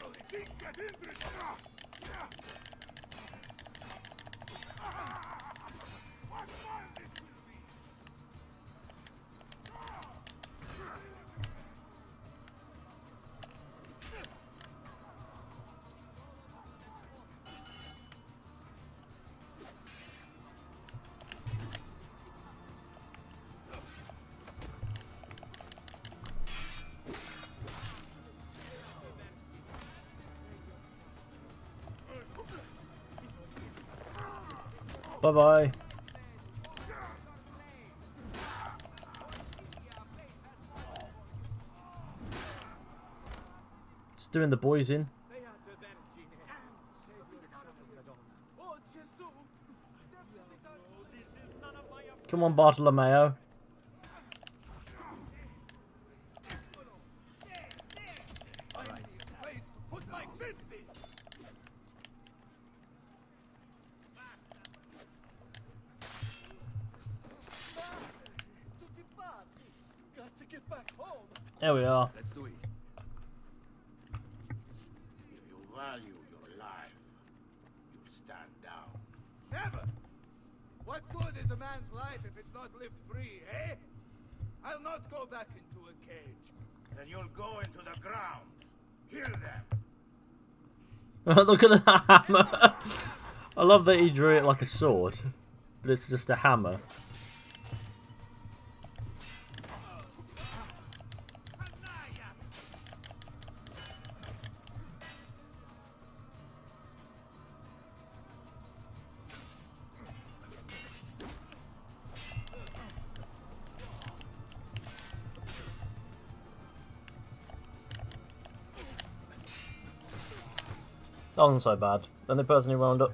Bye-bye. Just doing the boys in. Come on, save your child, Madonna. Oh, Gesù! Definitely not. Oh, this is none of my affair. Come on, Bartolomeo. I need a place to put my fist in! Tutti pazzi. Got to get back home. There we are. Let's do it. If you value your life, you stand down. Never! What good is a man's life if it's not lived free, eh? I'll not go back into a cage. Then you'll go into the ground. Kill them. Look at the hammer. I love that he drew it like a sword, but it's just a hammer. So bad. And the person who wound up,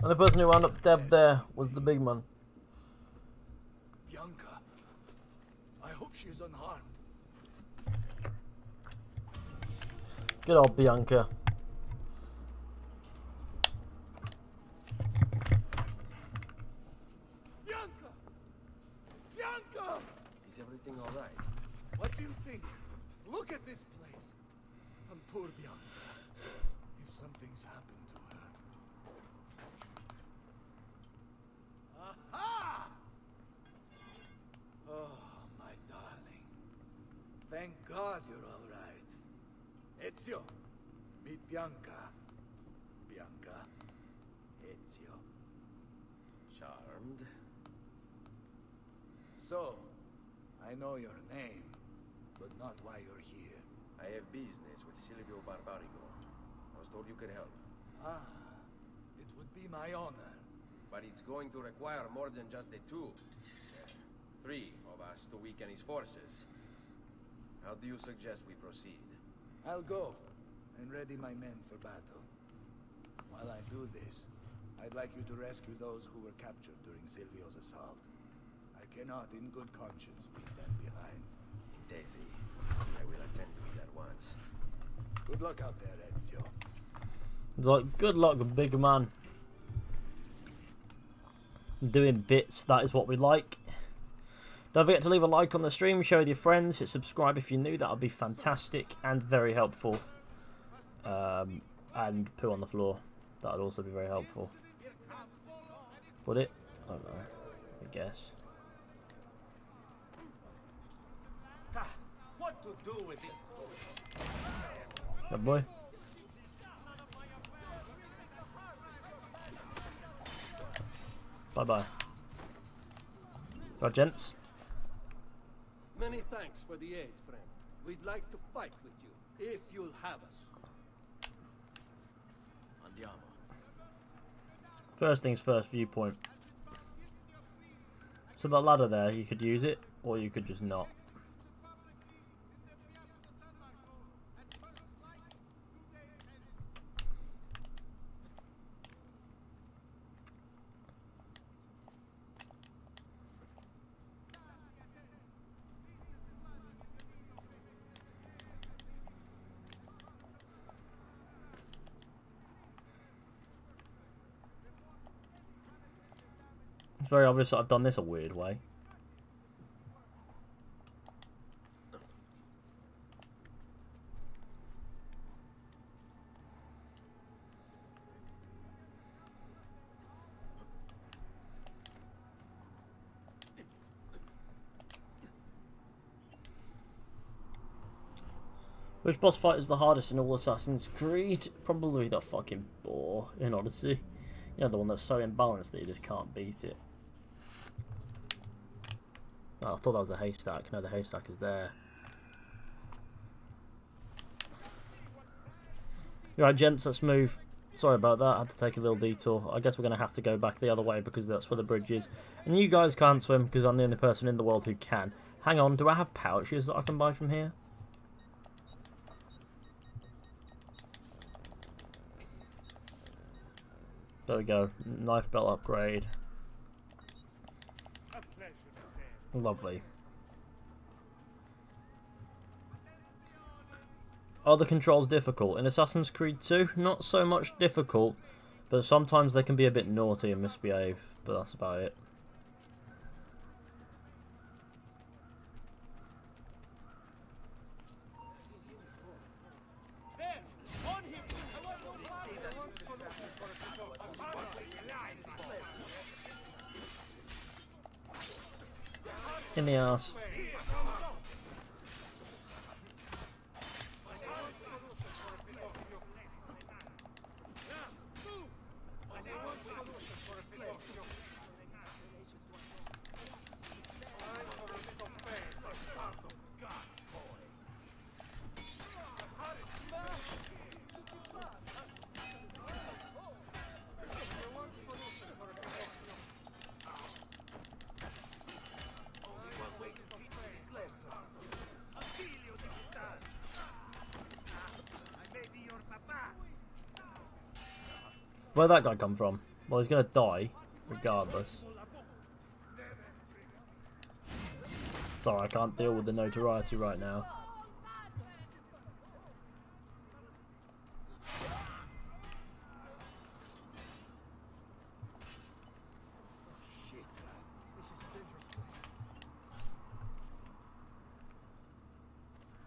and the person who wound up dead there was the big man. Bianca, I hope she is unharmed. Good old. Bianca! Bianca! Is everything all right? What do you think? Look at this place. And poor Bianca. If something's happened to her. Aha! Oh, my darling. Thank God you're all right. Ezio, meet Bianca. Bianca, Ezio. Charmed. So, I know your name, but not why you're here. I have business with Silvio Barbarigo. I was told you could help. Ah, it would be my honor. But it's going to require more than just the two. Three of us to weaken his forces. How do you suggest we proceed? I'll go and ready my men for battle. While I do this, I'd like you to rescue those who were captured during Silvio's assault. I cannot, in good conscience, leave them behind. Daisy, I will attend to it at once. Good luck out there, Ezio. It's like, good luck, big man. Doing bits, that is what we like. Don't forget to leave a like on the stream, share with your friends, hit subscribe if you're new, that would be fantastic and very helpful. Um, and poo on the floor, that would also be very helpful. Would it? I don't know, I guess. What to do with this? That boy. Bye bye. Right, gents. Many thanks for the aid, friend. We'd like to fight with you, if you'll have us. Andiamo. First things first, viewpoint. So that ladder there, you could use it, or you could just not. Very obvious that I've done this a weird way. Which boss fight is the hardest in all Assassin's Creed? Probably the fucking boar in Odyssey. You know, the one that's so imbalanced that you just can't beat it. Oh, I thought that was a haystack. No, the haystack is there. Right, gents, let's move. Sorry about that. I had to take a little detour. I guess we're going to have to go back the other way because that's where the bridge is. And you guys can't swim because I'm the only person in the world who can. Hang on, do I have pouches that I can buy from here? There we go. Knife belt upgrade. A pleasure, Miss Lovely. Are the controls difficult? In Assassin's Creed 2, not so much difficult, but sometimes they can be a bit naughty and misbehave, but that's about it. The ass. Where'd that guy come from? Well, he's gonna die, regardless. Sorry, I can't deal with the notoriety right now.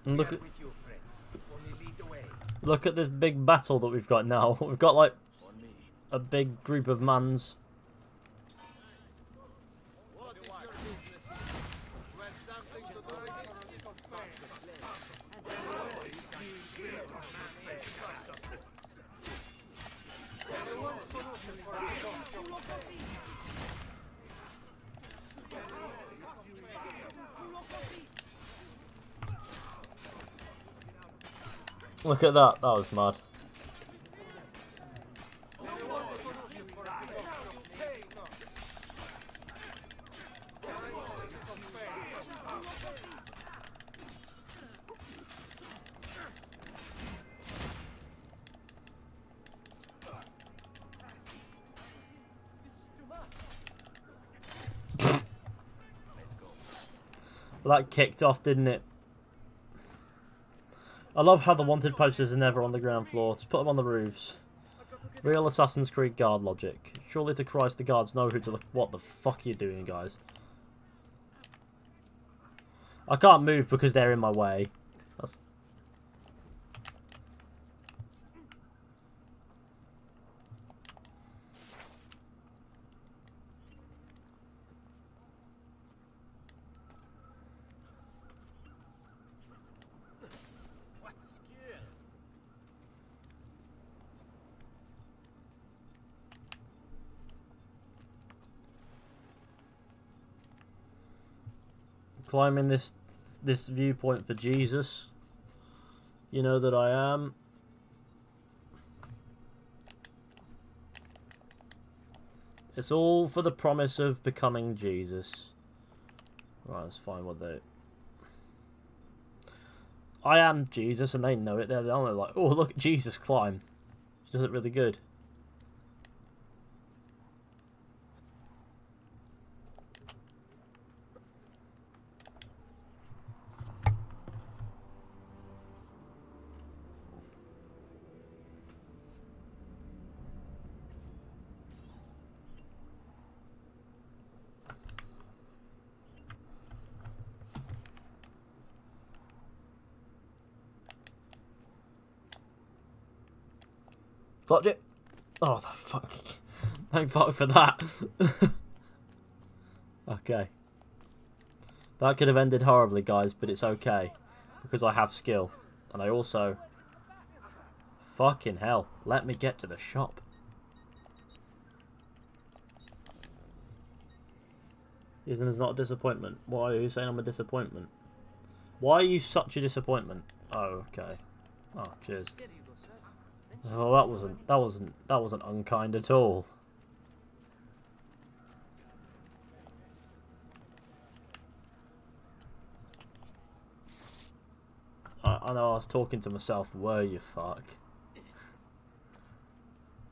Look at look at this big battle that we've got now. We've got like a big group of mans. Look at that, that was mad. That kicked off, didn't it? I love how the wanted posters are never on the ground floor. Just put them on the roofs. Real Assassin's Creed guard logic. Surely to Christ the guards know who to look. What the fuck are you doing, guys? I can't move because they're in my way. That's climbing this this viewpoint for Jesus. You know that I am. It's all for the promise of becoming Jesus. Right, let's find what they... I am Jesus and they know it. They're they're like, oh, look at Jesus climb. He does it really good. Got it. Oh, the fuck. Thank fuck for that. okay. That could have ended horribly, guys, but it's okay. Because I have skill. And I also... Fucking hell. Let me get to the shop. Ethan is not a disappointment. Why are you saying I'm a disappointment? Why are you such a disappointment? Oh, okay. Oh, cheers. Oh, that wasn't that wasn't that wasn't unkind at all. I, I know I was talking to myself. Were you fuck?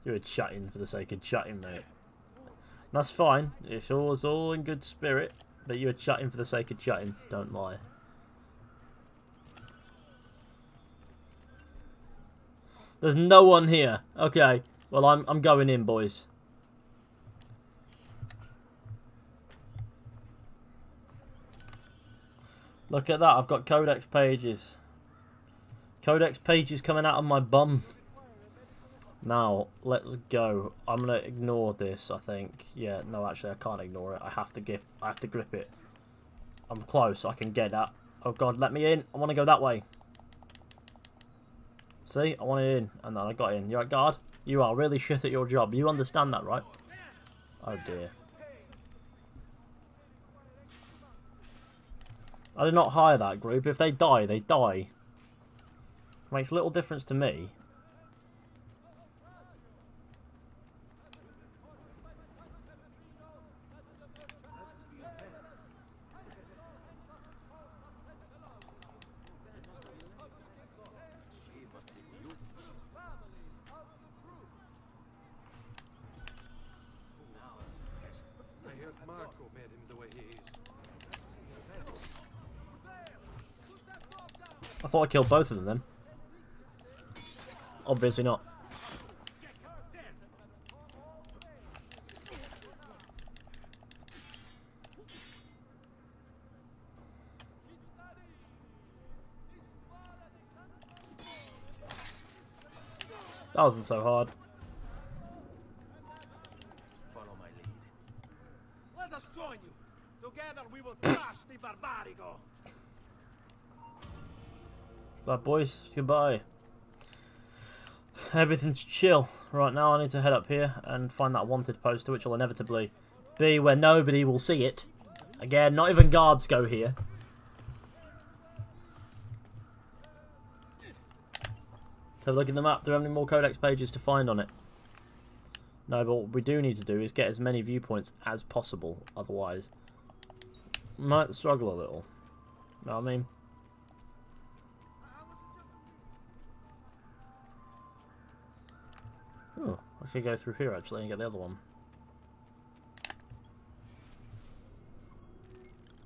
You were chatting for the sake of chatting, mate. That's fine. It's all it's all in good spirit. But you were chatting for the sake of chatting. Don't lie. There's no one here. Okay. Well, I'm I'm going in, boys. Look at that. I've got codex pages. Codex pages coming out of my bum. Now, let's go. I'm going to ignore this, I think. Yeah, no, actually, I can't ignore it. I have to grip, I have to grip it. I'm close. I can get that. Oh, God, let me in. I want to go that way. See, I wanted in, and then I got in. You're right, guard? You are really shit at your job. You understand that, right? Oh, dear. I did not hire that group. If they die, they die. Makes little difference to me. Thought I killed both of them then. Obviously not. That wasn't so hard. Follow my lead. Let us join you. Together we will crush the Barbarigo. Bye, boys. Goodbye. Everything's chill. Right now, I need to head up here and find that wanted poster, which will inevitably be where nobody will see it. Again, not even guards go here. Have a look at the map. Do we have any more codex pages to find on it? No, but what we do need to do is get as many viewpoints as possible. Otherwise, might struggle a little. You know what I mean? Could go through here actually and get the other one.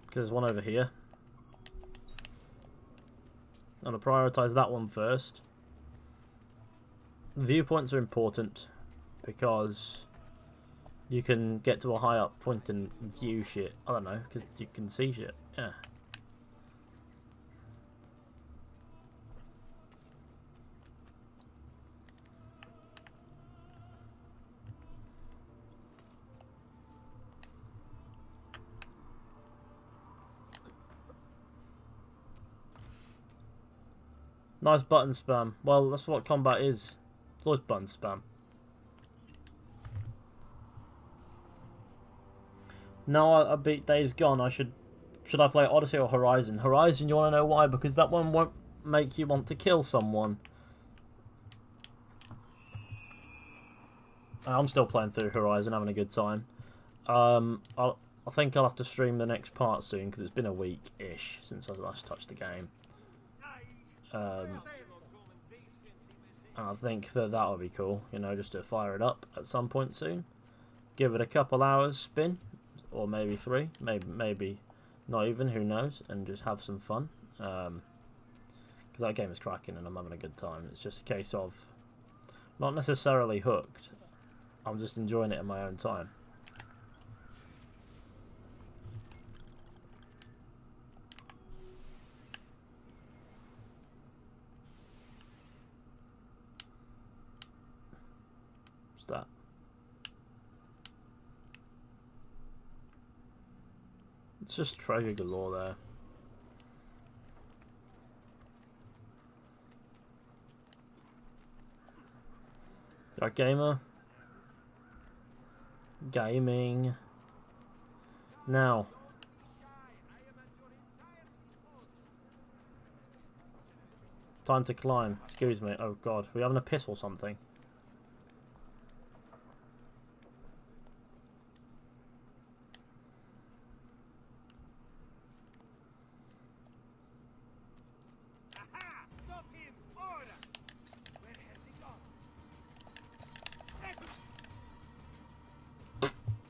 Because there's one over here. I'm going to prioritise that one first. Viewpoints are important because you can get to a high up point and view shit. I don't know, because you can see shit. Yeah. Nice button spam. Well, that's what combat is. It's always button spam. Now I, I beat Days Gone, I should... Should I play Odyssey or Horizon? Horizon, you want to know why? Because that one won't make you want to kill someone. I'm still playing through Horizon, having a good time. Um, I'll, I think I'll have to stream the next part soon, because it's been a week-ish since I last touched the game. Um, I think that that would be cool, you know, just to fire it up at some point soon. Give it a couple hours spin, or maybe three, maybe maybe not even, who knows, and just have some fun. Because um, that game is cracking and I'm having a good time. It's just a case of not necessarily hooked, I'm just enjoying it in my own time. that? It's just treasure galore there. Dark Gamer. Gaming. Now. Time to climb. Excuse me. Oh god. We having a piss or something?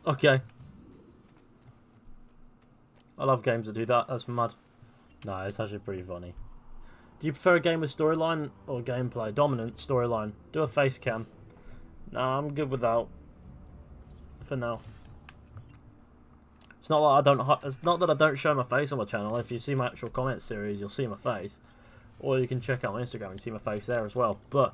Okay. I love games that do that. That's mad. No, it's actually pretty funny. Do you prefer a game with storyline or gameplay? Dominant storyline. Do a face cam. Nah, I'm good without. For now. It's not like I don't. It's not that I don't show my face on my channel. If you see my actual comment series, you'll see my face, or you can check out my Instagram and see my face there as well. But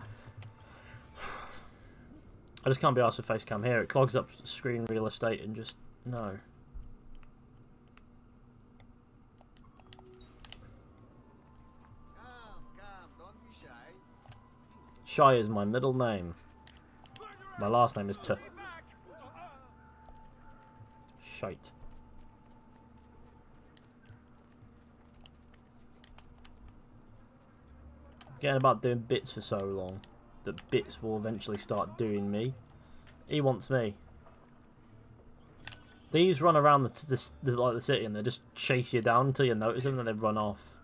I just can't be asked with face cam here. It clogs up screen real estate and just no. Shy is my middle name. My last name is T. Shite. Getting about doing bits for so long that bits will eventually start doing me. He wants me. These run around the, the, the, like the city and they just chase you down until you notice them and then they run off.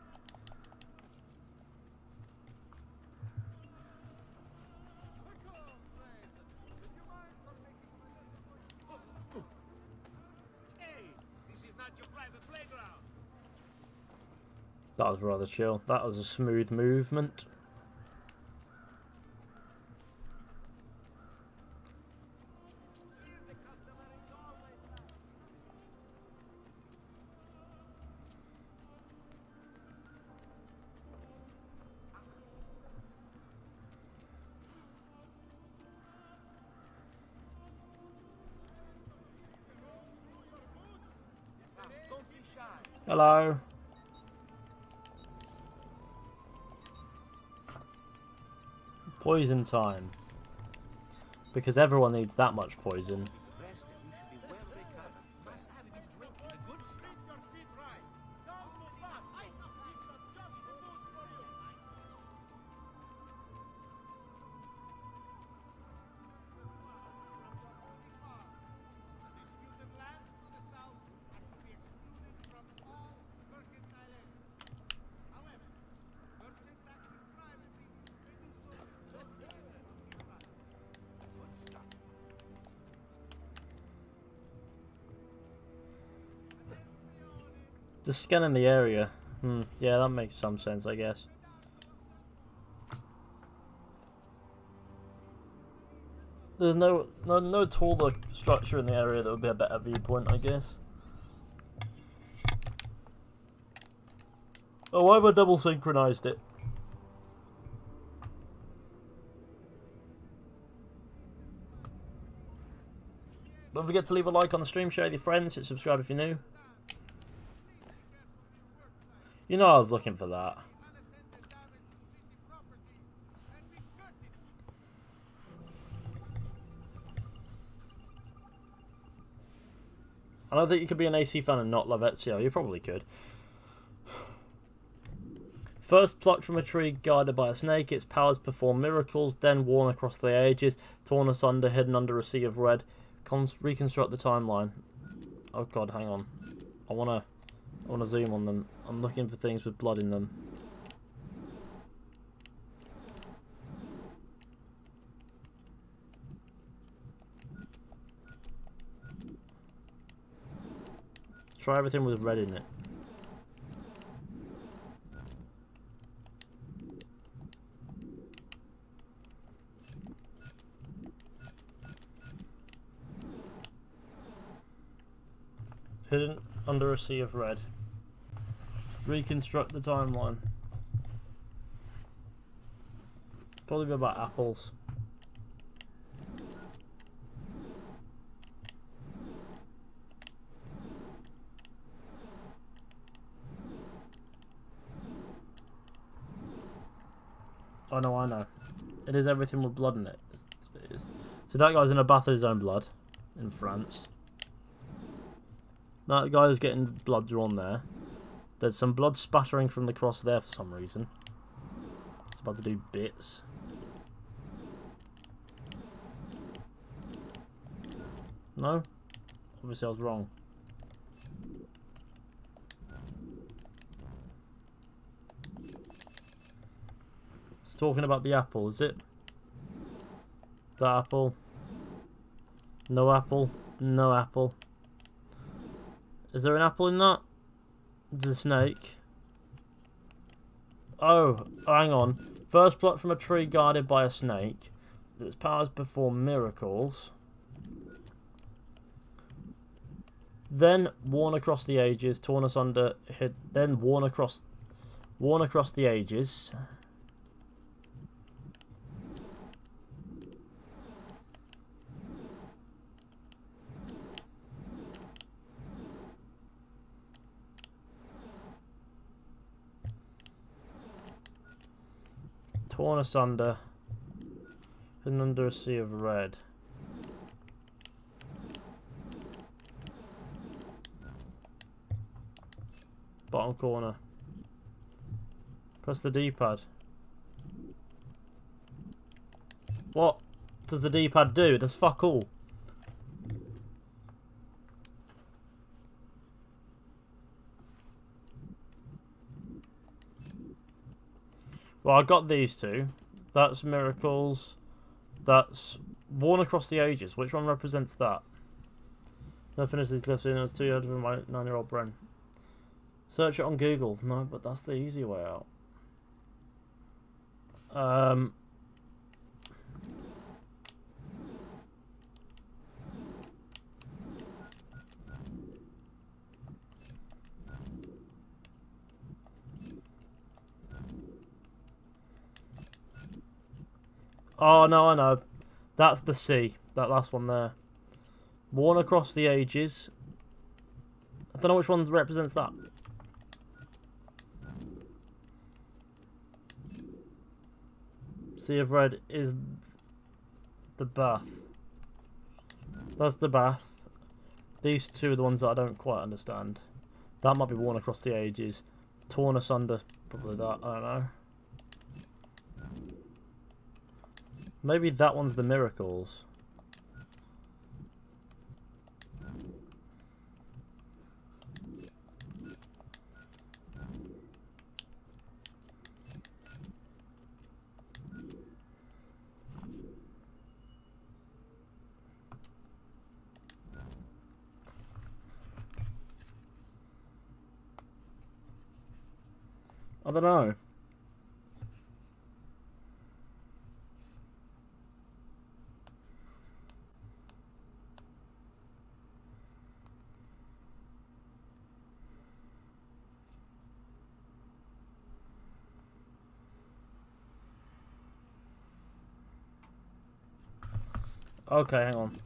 That was rather chill. That was a smooth movement. Hello. Poison time. Because everyone needs that much poison. Just scanning the area. Hmm, yeah, that makes some sense, I guess. There's no, no no taller structure in the area that would be a better viewpoint, I guess. Oh, why have I double synchronized it? Don't forget to leave a like on the stream, share with your friends, hit subscribe if you're new. You know I was looking for that. I know that you could be an AC fan and not love Ezio. You probably could. First plucked from a tree, guided by a snake, its powers perform miracles, then worn across the ages, torn asunder, hidden under a sea of red. Cons reconstruct the timeline. Oh god, hang on. I wanna I wanna zoom on them. I'm looking for things with blood in them. Try everything with red in it. Hidden under a sea of red. Reconstruct the timeline. Probably be about apples. Oh no, I know. It is everything with blood in it. it. So that guy's in a bath of his own blood in France. That guy is getting blood drawn there. There's some blood spattering from the cross there for some reason. It's about to do bits. No? Obviously I was wrong. It's talking about the apple, is it? The apple. No apple. No apple. Is there an apple in that? The snake. Oh, hang on. First plot from a tree guarded by a snake. Its powers perform miracles. Then worn across the ages, torn asunder, then worn across, worn across the ages. Torn asunder, hidden under a sea of red. Bottom corner. Press the D-pad. What does the D-pad do? It does fuck all. Well, I got these two. That's Miracles. That's Worn Across the Ages. Which one represents that? No finish these clips in. Was two years of my nine-year-old brain. Search it on Google. No, but that's the easy way out. Um. Oh no, I know. That's the C. That last one there. Worn across the ages. I don't know which one represents that. Sea of Red is the bath. That's the bath. These two are the ones that I don't quite understand. That might be worn across the ages. Torn asunder, probably that, I don't know. Maybe that one's the miracles. I don't know. Okay, hang on.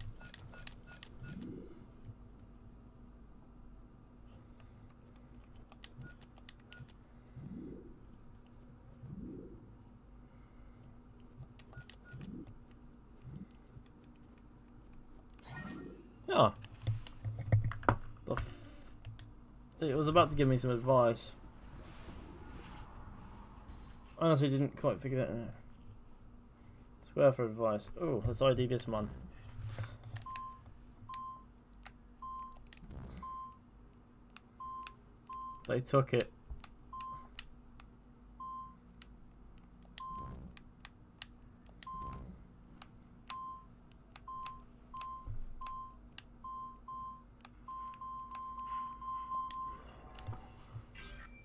Yeah. It was about to give me some advice. Honestly, didn't quite figure that out. Square for advice. Oh, let's ID this one. They took it.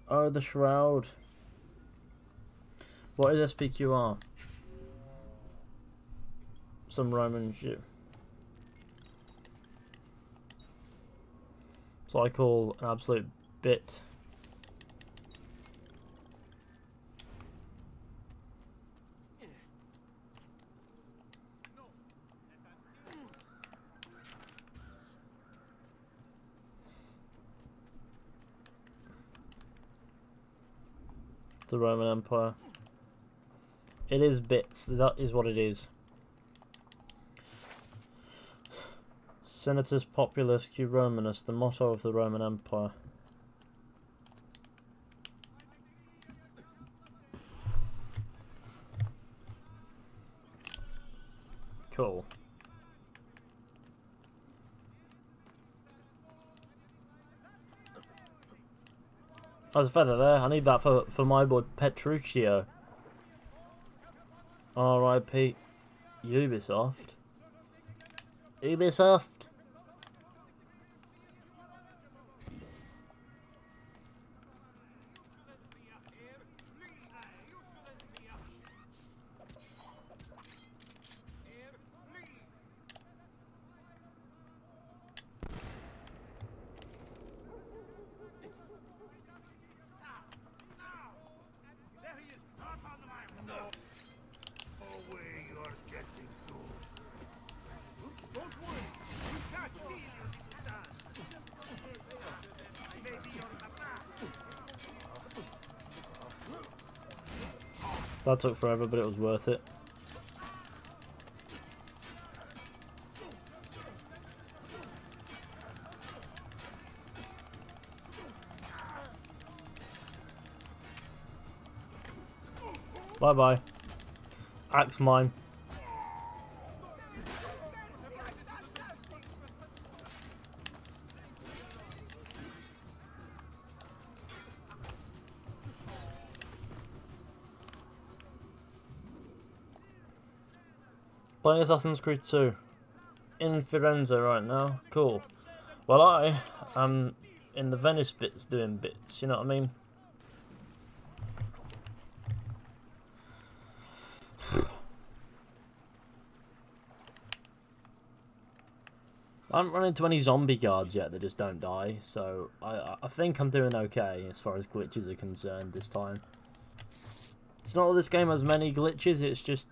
Oh, the shroud. What is SPQR? Some Roman shit. So I call an absolute bit. The Roman Empire. It is bits, that is what it is. Senatus Populusque Romanus, the motto of the Roman Empire. Cool. There's a feather there. I need that for, for my boy Petruccio. R.I.P. Ubisoft. Ubisoft. Took forever, but it was worth it. Bye bye. Axe mine. Playing Assassin's Creed 2 in Firenze right now. Cool. Well, I am in the Venice bits doing bits, you know what I mean? I haven't run into any zombie guards yet that just don't die, so I, I think I'm doing okay as far as glitches are concerned this time. It's not that this game has many glitches, it's just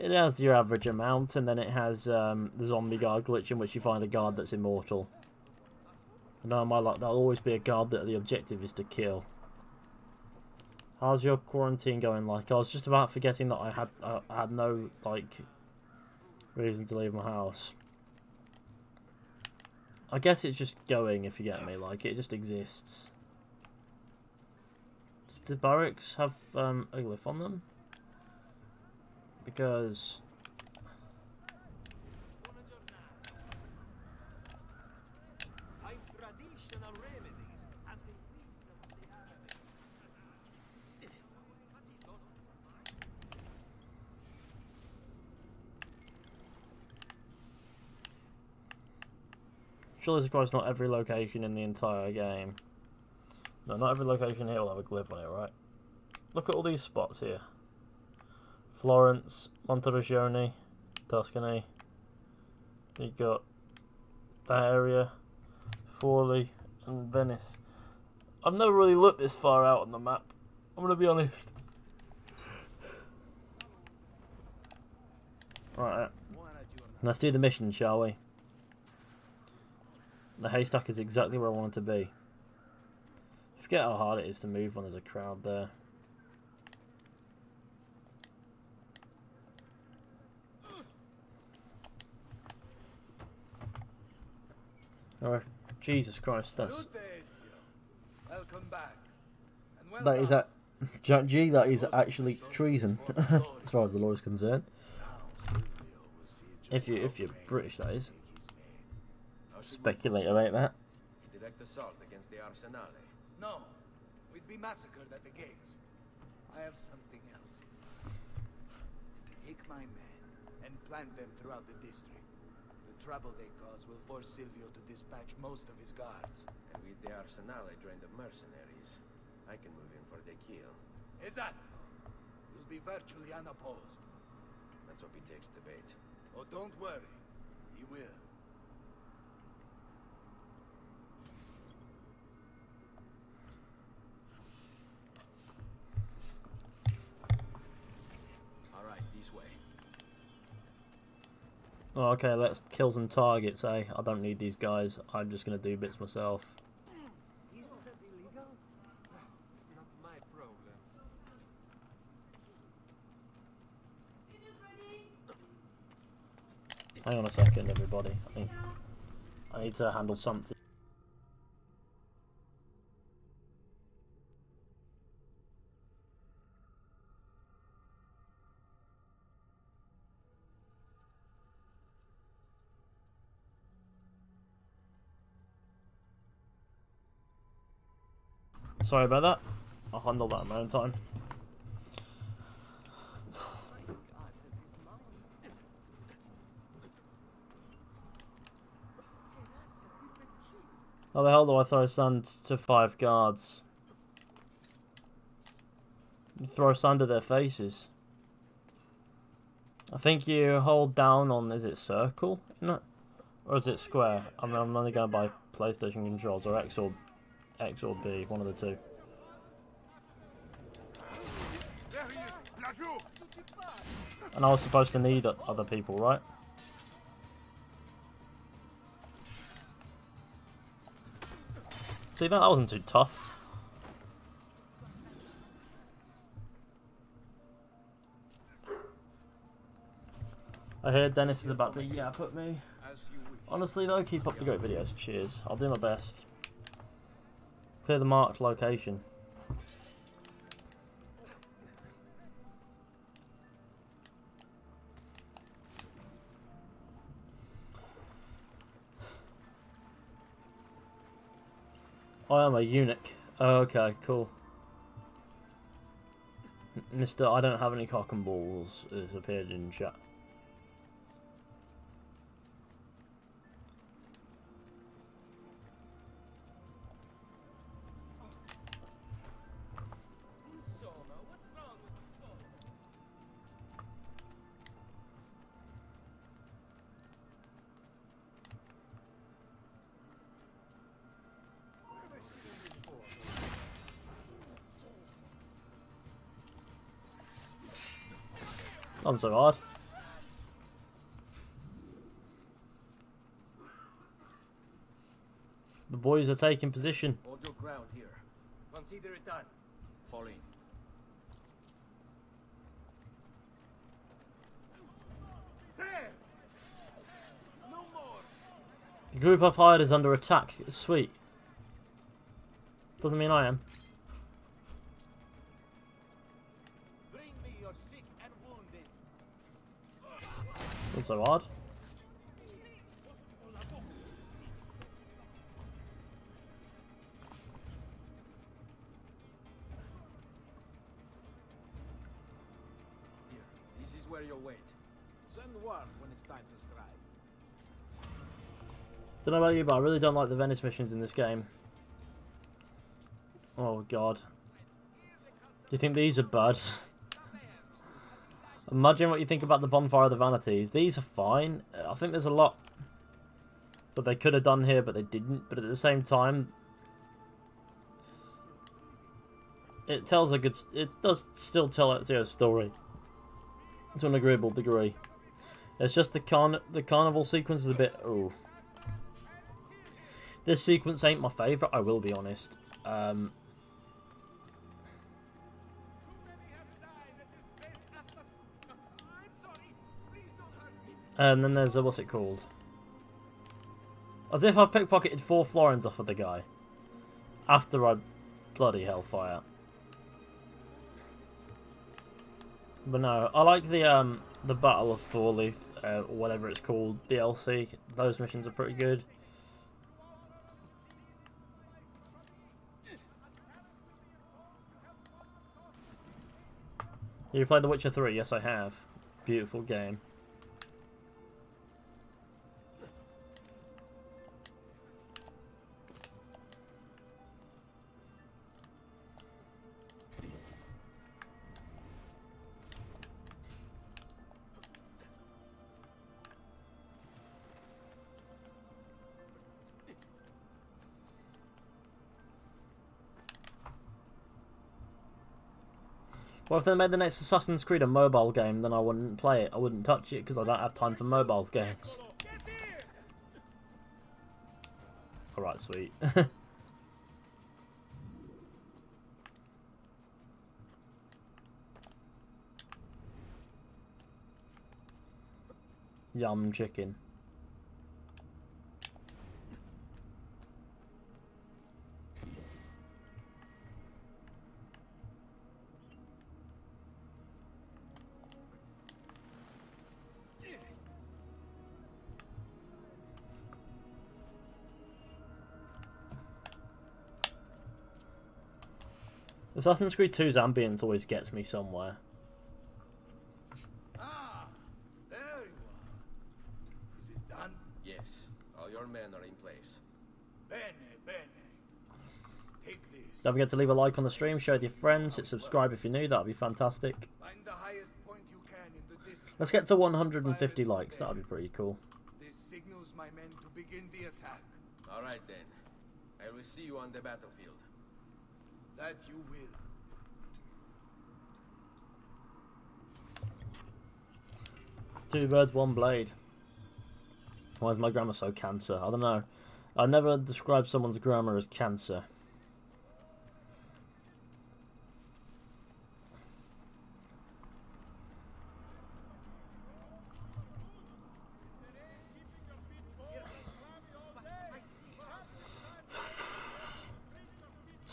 it has your average amount, and then it has um, the zombie guard glitch in which you find a guard that's immortal. And on my luck, there'll always be a guard that the objective is to kill. How's your quarantine going? Like, I was just about forgetting that I had uh, I had no like reason to leave my house. I guess it's just going, if you get me. Like, it just exists. Does the barracks have um, a glyph on them? Because... Surely surprised not every location in the entire game. No, not every location here will have a glyph on it, right? Look at all these spots here. Florence, Monteriggioni, Tuscany. You've got that area, Forlì, and Venice. I've never really looked this far out on the map. I'm gonna be honest. Right, let's do the mission, shall we? The haystack is exactly where I want it to be. Forget how hard it is to move when there's a crowd there. Oh, Jesus Christ, that's... Welcome back. And well That is that... Jack G, that is actually treason, as far as the law is concerned. If you if you're British, that is. Speculate about that. Direct assault against the Arsenale. No, we'd be massacred at the gates. I have something else. Take my men and plant them throughout the district. The trouble they cause will force Silvio to dispatch most of his guards. And with the Arsenale drained of mercenaries, I can move in for the kill. Esatto. You'll be virtually unopposed. Let's hope he takes the bait. Oh, don't worry. He will. Oh, okay, let's kill some targets, eh? I don't need these guys. I'm just gonna do bits myself. Hang on a second, everybody. I need to handle something. Sorry about that. I'll handle that in my own time. How the hell do I throw sand to five guards? Throw sand at their faces. I think you hold down on, is it circle? No. Or is it square? I mean, I'm only going by PlayStation controls, or X or, X or B, one of the two. There he is! Lajoux! And I was supposed to need other people, right? See, that, that wasn't too tough. I heard Dennis is about to yap at me. As you wish. Honestly though, keep up the great videos. Cheers. I'll do my best. Clear the marked location. I am a eunuch. Okay, cool. Mister, I don't have any cock and balls has appeared in chat. Not so hard. The boys are taking position. Hold your ground here. Consider it done. Fall in. No more. The group I've hired is under attack. It's Sweet. Doesn't mean I am. Not so hard. Here. This is where you'll wait. Send word when it's time to strike. Don't know about you, but I really don't like the Venice missions in this game. Oh god. Do you think these are bad? Imagine what you think about the Bonfire of the Vanities. These are fine. I think there's a lot that they could have done here, but they didn't. But at the same time, it tells a good... It does still tell a story. To an agreeable degree. It's just the con the carnival sequence is a bit... Oh. This sequence ain't my favourite, I will be honest. Um, and then there's, a, what's it called? As if I've pickpocketed four florins off of the guy. After I bloody hellfire. But no, I like the um the Battle of Forlì, uh, or whatever it's called, DLC. Those missions are pretty good. You played The Witcher 3? Yes, I have. Beautiful game. Well, if they made the next Assassin's Creed a mobile game, then I wouldn't play it. I wouldn't touch it because I don't have time for mobile games. Alright, sweet. Yum chicken. Assassin's Creed 2's ambience always gets me somewhere. Ah, there you are. Is it done? Yes. All your men are in place. Bene, bene. Take this. Don't forget to leave a like on the stream, share with your friends, hit subscribe if you're new, that'd be fantastic. Find the highest point you can in the distance. Let's get to 150 likes, that'd be pretty cool. This signals my men to begin the attack. All right then. I will see you on the battlefield. That you will. Two birds, one blade. Why is my grammar so cancer? I don't know. I never describe someone's grammar as cancer.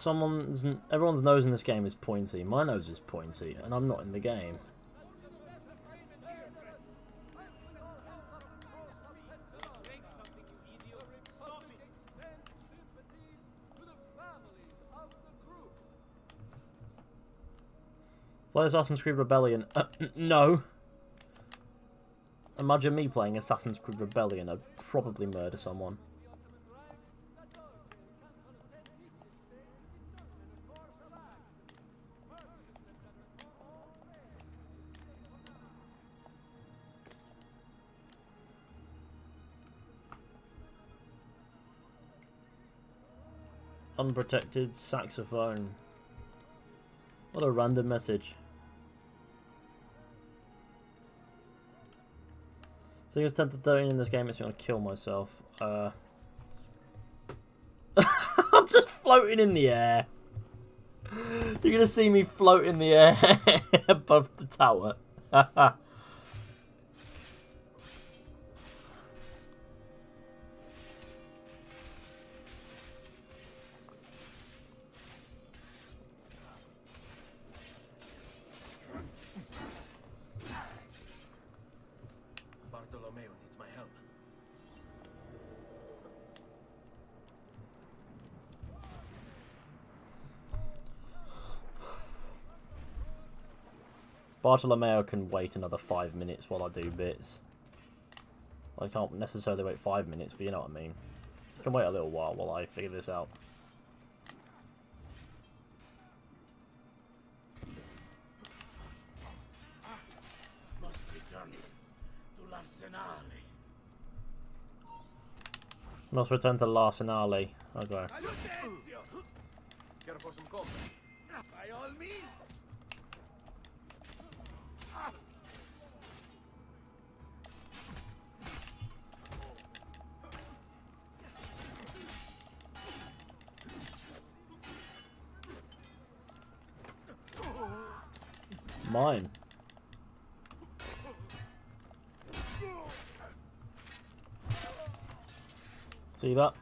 Someone's everyone's nose in this game is pointy. My nose is pointy, and I'm not in the game. Take something, you idiot. Stop. Play Assassin's Creed Rebellion. Uh, no. Imagine me playing Assassin's Creed Rebellion. I'd probably murder someone. Unprotected saxophone. What a random message. So it's 10 to 13 in this game, makes me want to kill myself. Uh, I'm just floating in the air. You're going to see me float in the air above the tower. Bartolomeo can wait another five minutes while I do bits. I can't necessarily wait five minutes, but you know what I mean. You can wait a little while while I figure this out. Must return to L'arsenale. Okay. By all means. Mine. See that?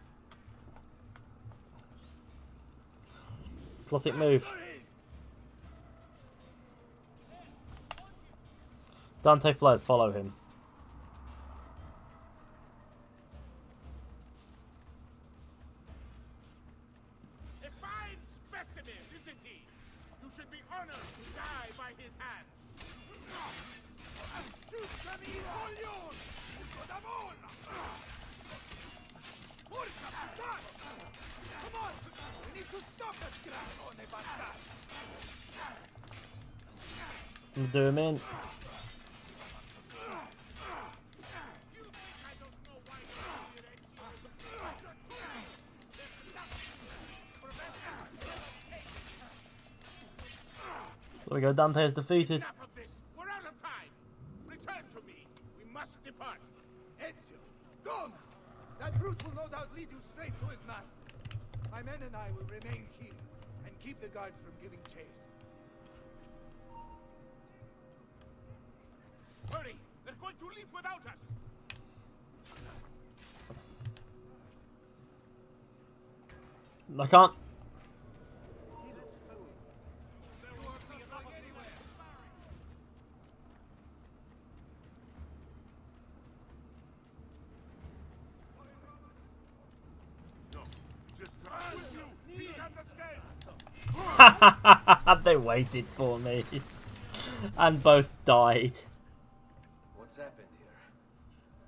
Classic move. Dante fled, follow him. We is defeated. Ezio, go! That brute will no doubt lead you straight to his master. My men and I will remain here and keep the guards from giving chase. Hurry! They're going to leave without us! I can't. Just with you! You understand? They waited for me. and both died. What's happened here?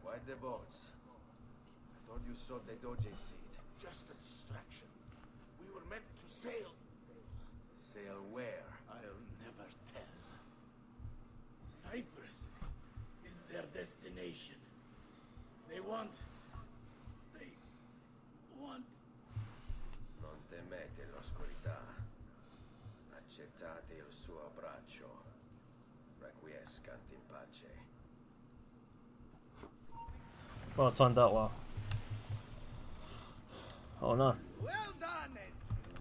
Why the boats? I thought you sowed the Doge seed. Just a distraction. We were meant to sail. Sail where? I'll never tell. Cyprus is their destination. They want. They want. Non temete l'oscurità. Accettate il suo abbraccio. Requiescant in pace. Well, it timed out well. Oh no. Well done, Ezio.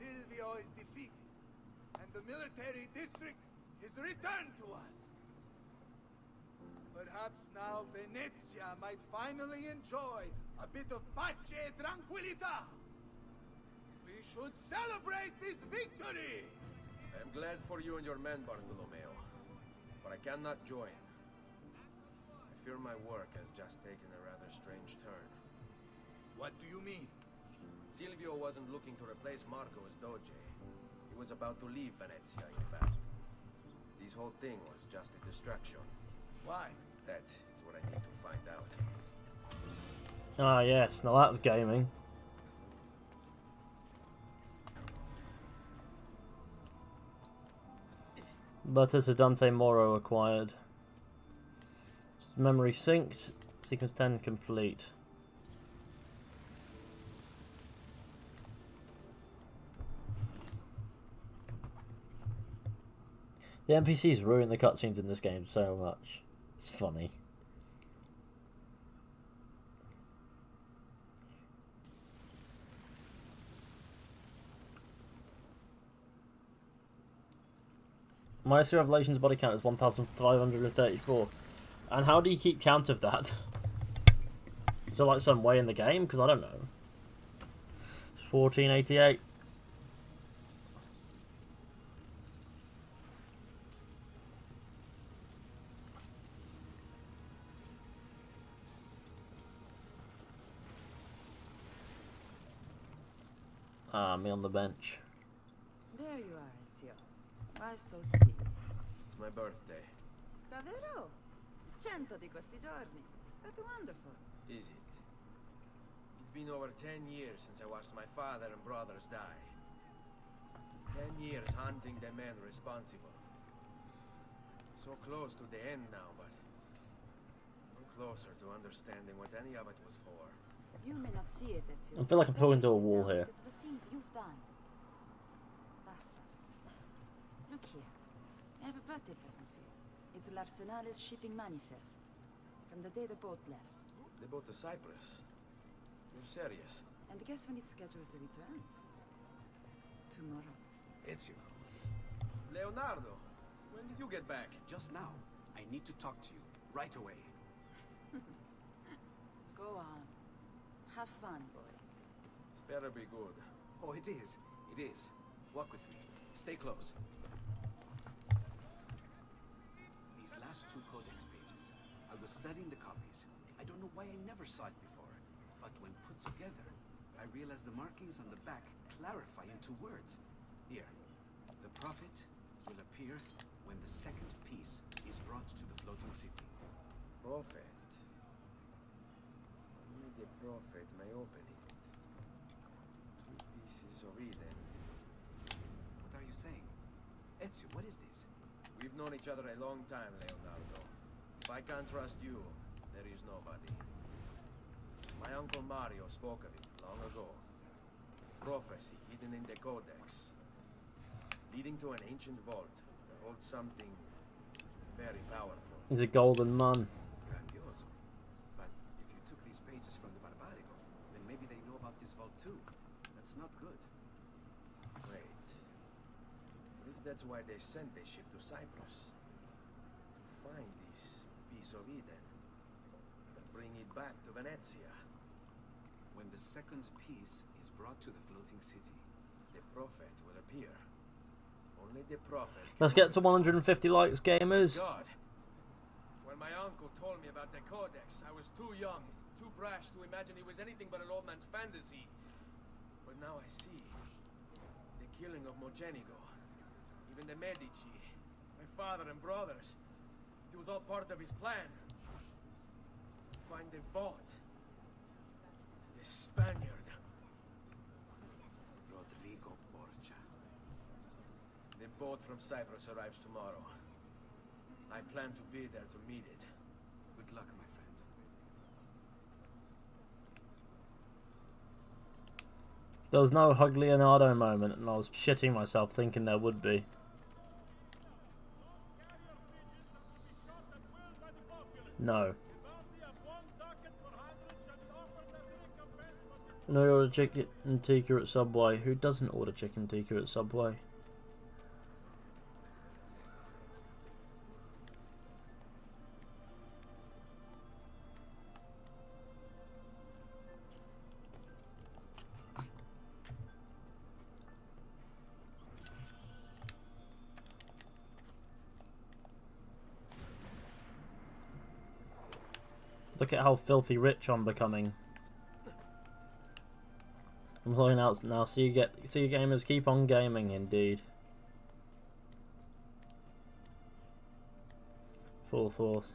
Silvio is defeated, and the military district is returned to us. Perhaps now Venezia might finally enjoy a bit of pace e tranquillità. We should celebrate this victory! I am glad for you and your men, Bartolomeo. But I cannot join. I fear my work has just taken a rather strange turn. What do you mean? Silvio wasn't looking to replace Marco as Doge. He was about to leave Venezia, in fact. This whole thing was just a distraction. Why? That is what I need to find out. Ah, yes. Now that's gaming. Letter to Dante Moro acquired memory synced. Sequence 10 complete. The NPCs ruin the cutscenes in this game so much. It's funny. My Revelations body count is 1,534. And how do you keep count of that? Is there like some way in the game? Because I don't know. 1488. Ah, me on the bench. There you are, Ezio. Why so serious? It's my birthday. Davvero? Cento di questi giorni. That's wonderful. Is it? It's been over ten years since I watched my father and brothers die. Ten years hunting the men responsible. So close to the end now, but I'm closer to understanding what any of it was for. You may not see it, Ezio. I feel like I'm but talking to a wall here. because of the things you've done. Basta. Look here. I have a birthday present for you. It's L'Arsenal's shipping manifest. From the day the boat left. They both to Cyprus. You're serious? And guess when it's scheduled to return? Tomorrow. Ezio, Leonardo, when did you get back? just now. I need to talk to you. Right away. Go on. Have fun, boys. It's better be good. Oh, it is. It is. Walk with me. Stay close. Studying the copies. I don't know why I never saw it before. But when put together, I realized the markings on the back clarify into words. Here. The prophet will appear when the second piece is brought to the floating city. Prophet. Only the prophet may open it. Two pieces of Eden. What are you saying? Ezio, what is this? We've known each other a long time, Leonardo. If I can't trust you, there is nobody. My uncle Mario spoke of it long ago. Prophecy hidden in the Codex. Leading to an ancient vault that holds something very powerful. He's a golden man. Grandioso. But if you took these pages from the Barbarigo, then maybe they know about this vault too. That's not good. Wait. What if that's why they sent the ship to Cyprus? To find piece of Eden. And bring it back to Venezia. When the second piece is brought to the floating city, The prophet will appear. Only the prophet Let's get to 150 likes, gamers. God. When my uncle told me about the Codex, I was too young, too brash to imagine it was anything but an old man's fantasy. But now I see. The killing of Mocenigo, even the Medici, my father and brothers. It was all part of his plan. Find the vault. The Spaniard. Rodrigo Borgia. The boat from Cyprus arrives tomorrow. I plan to be there to meet it. Good luck, my friend. There was no Hug Leonardo moment, and I was shitting myself thinking there would be. No. No order chicken tikka at Subway. Who doesn't order chicken tikka at Subway? Look at how filthy rich I'm becoming. I'm playing out now. See you get, see you gamers keep on gaming. Indeed. Full force.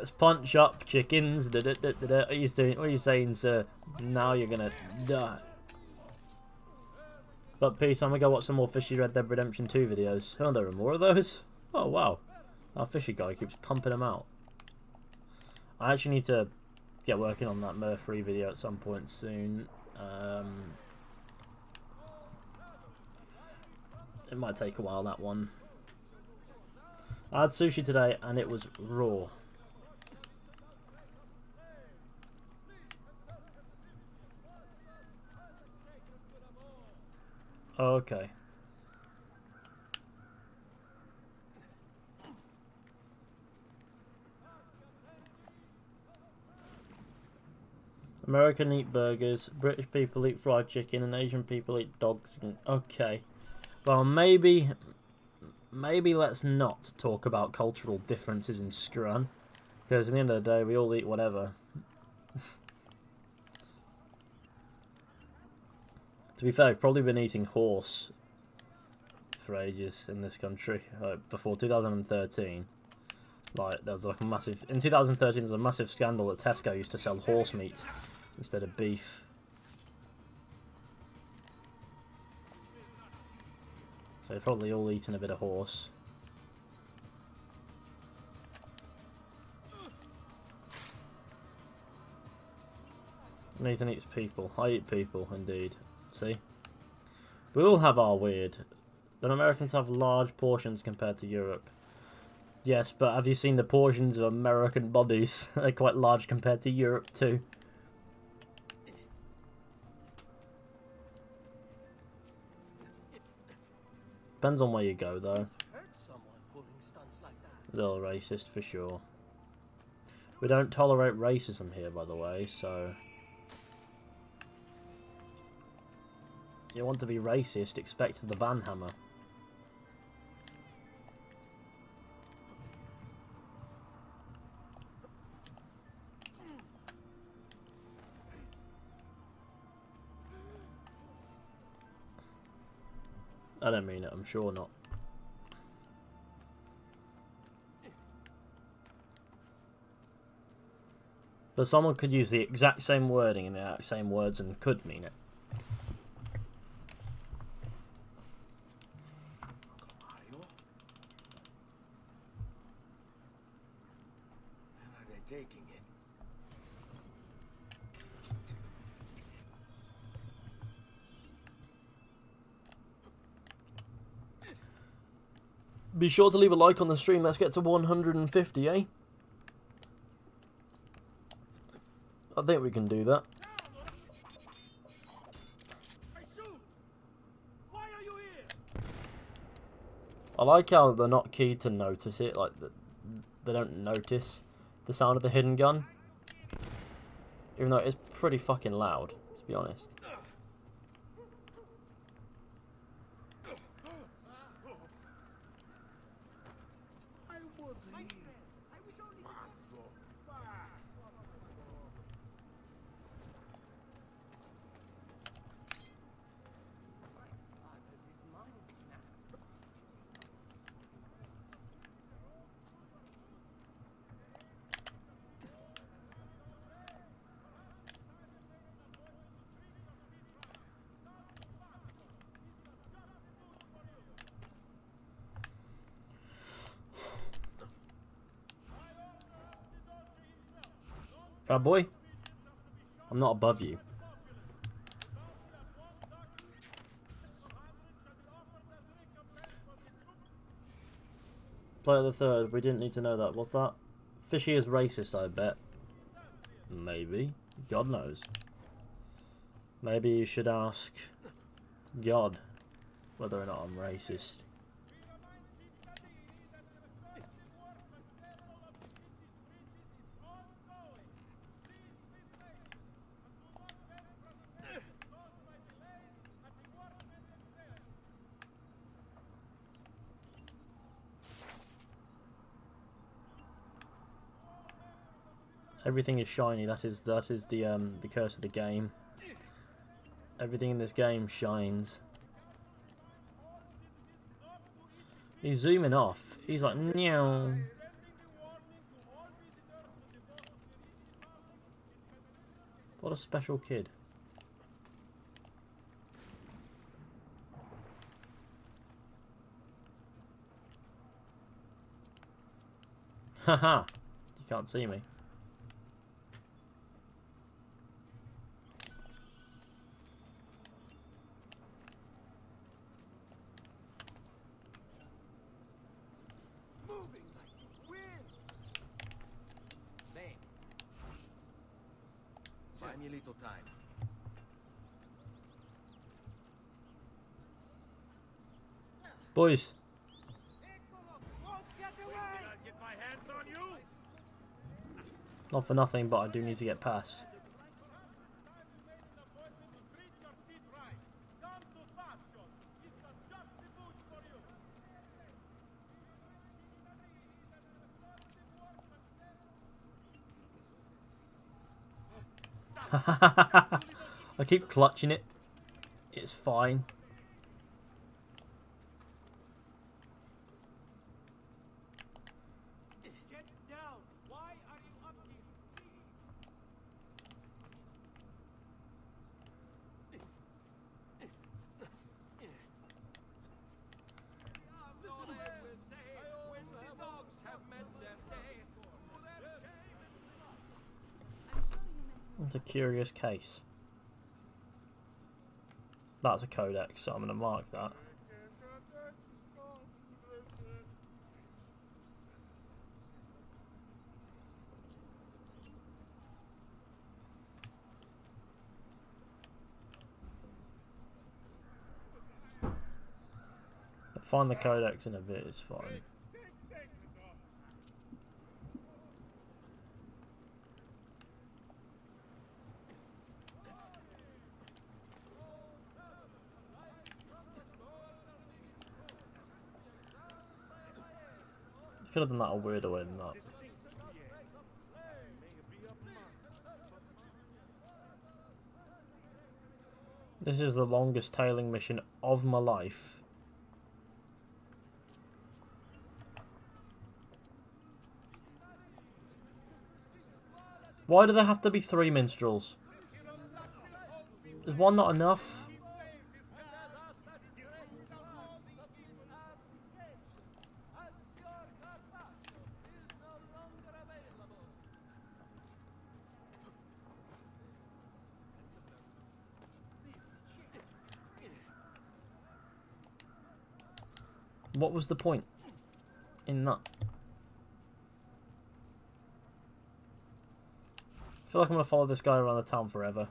Let's punch up chickens. Da, da, da. What are you doing? What are you saying, sir? Now you're gonna die. But peace, I'm gonna go watch some more Fishy Red Dead Redemption 2 videos. Oh, there are more of those? Oh, wow. Our Fishy guy keeps pumping them out. I actually need to get working on that Murphy video at some point soon. Um, it might take a while, that one. I had sushi today and it was raw. Okay. American eat burgers, British people eat fried chicken, and Asian people eat dogs. Okay. Well, maybe, maybe let's not talk about cultural differences in Scran, because at the end of the day, we all eat whatever. To be fair, I've probably been eating horse for ages in this country, before 2013. Like, there was like a massive... In 2013, there was a massive scandal that Tesco used to sell horse meat instead of beef. So they're probably all eating a bit of horse. Nathan eats people. I eat people, indeed. See? We all have our weird. But Americans have large portions compared to Europe. Yes, but have you seen the portions of American bodies? They're quite large compared to Europe too. Depends on where you go though. A little racist for sure. We don't tolerate racism here by the way, so... You want to be racist, expect the banhammer. I don't mean it, I'm sure not. But someone could use the exact same wording in the exact same words and could mean it. taking it. Be sure to leave a like on the stream. Let's get to 150, eh? I think we can do that. I like how they're not keyed to notice it, like they don't notice the sound of the hidden gun. Even though it is pretty fucking loud, to be honest. Uh, boy, I'm not above you. Player the third, we didn't need to know that. What's that? Fishy is racist, I bet. Maybe. God knows. Maybe you should ask God whether or not I'm racist. Everything is shiny. That is that is the um, the curse of the game. Everything in this game shines. He's zooming off. He's like, meow. What a special kid. Haha, you can't see me. You. not for nothing, but I do need to get past. I keep clutching it. It's fine. Get down. Why are you up here? It's a curious case. That's a codex, so I'm going to mark that. Find the codex in a bit, it's fine. Could have done that a weirder way than that. This is the longest tailing mission of my life. Why do there have to be three minstrels? Is one not enough? What was the point in that? I feel like I'm gonna follow this guy around the town forever.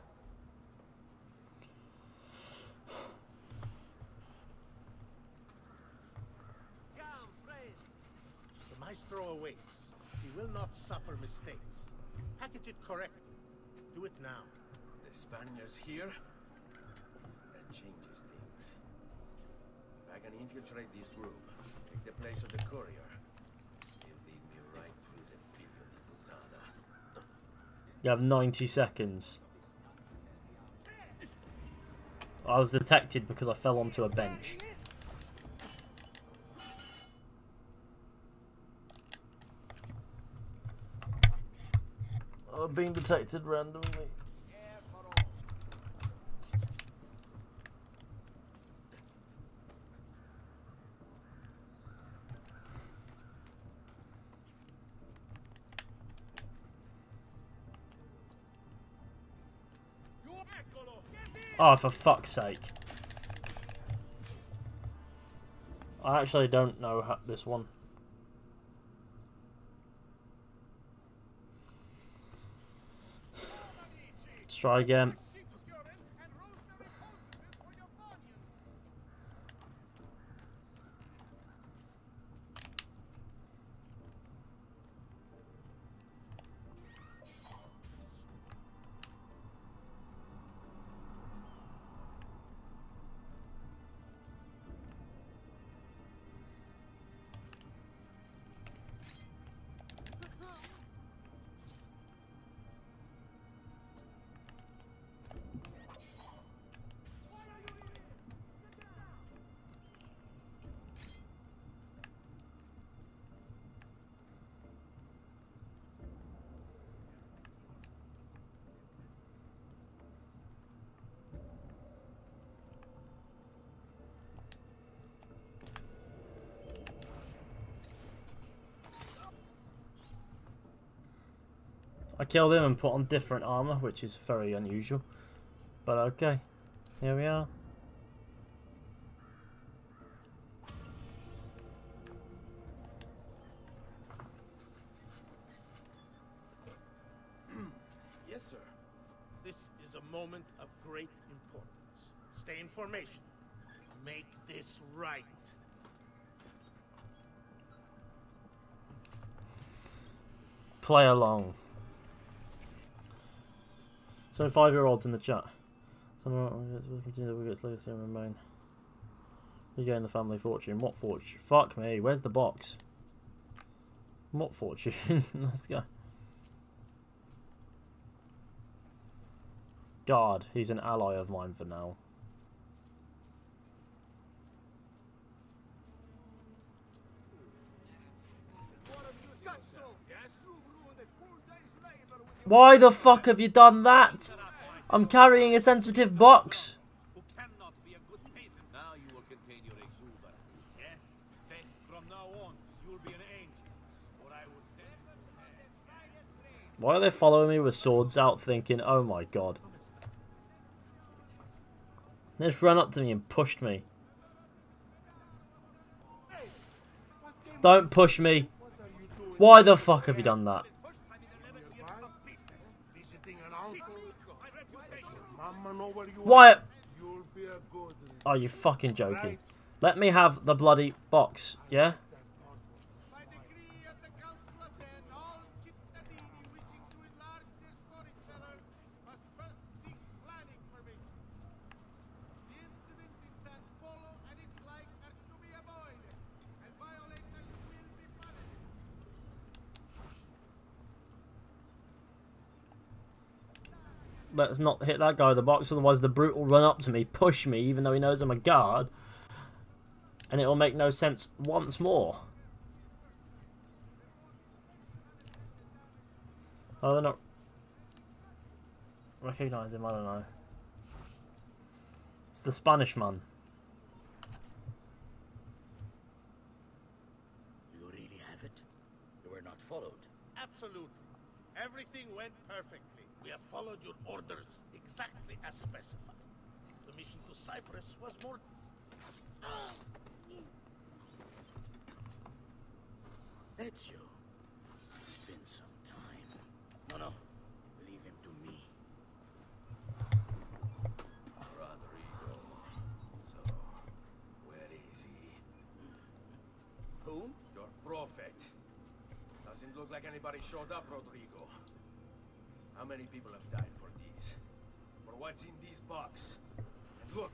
The maestro awaits. He will not suffer mistakes. Package it correctly. Do it now. The Spaniards here? That changes things. If I can infiltrate this group, take the place of the courier, he'll lead me right to the figlio di. You have 90 seconds. I was detected because I fell onto a bench. Oh, I've been detected randomly. Oh, for fuck's sake. I actually don't know this one. Let's try again. Killed him and put on different armor, which is very unusual. But okay, here we are. Yes, sir. This is a moment of great importance. Stay in formation. Make this right. Play along. So five year olds in the chat. Some will continue we get legacy and remain. You gain the family fortune. What fortune? Fuck me, where's the box? What fortune? Let's go. God, he's an ally of mine for now. Why the fuck have you done that? I'm carrying a sensitive box. Why are they following me with swords out thinking, oh my god. They just ran up to me and pushed me. Don't push me. Why the fuck have you done that? Why? Are you oh, fucking joking? Let me have the bloody box, yeah? Let's not hit that guy with the box, otherwise the brute will run up to me, push me, even though he knows I'm a guard. And it will make no sense once more. Oh, they're not... Recognise him, I don't know. It's the Spanish man. You really have it? You were not followed. Absolutely. Everything went perfectly. We have followed your orders exactly as specified. The mission to Cyprus was more... Ezio. It's been some time. No, no. Leave him to me. Rodrigo. So, where is he? Who? Your prophet. Doesn't look like anybody showed up, Rodrigo. How many people have died for these? For what's in this box? And look,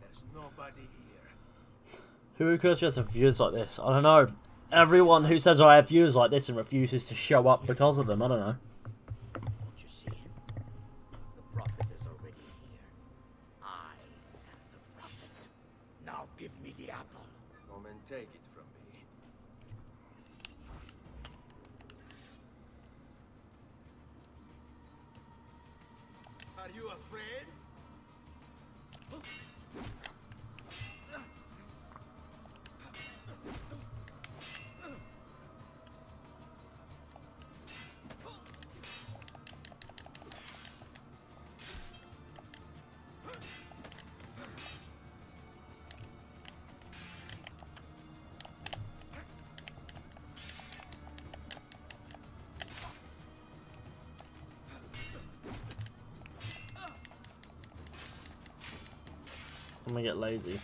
there's nobody here. Who could just have views like this? I don't know. Everyone who says I have views like this and refuses to show up because of them, I don't know. Gonna get lazy.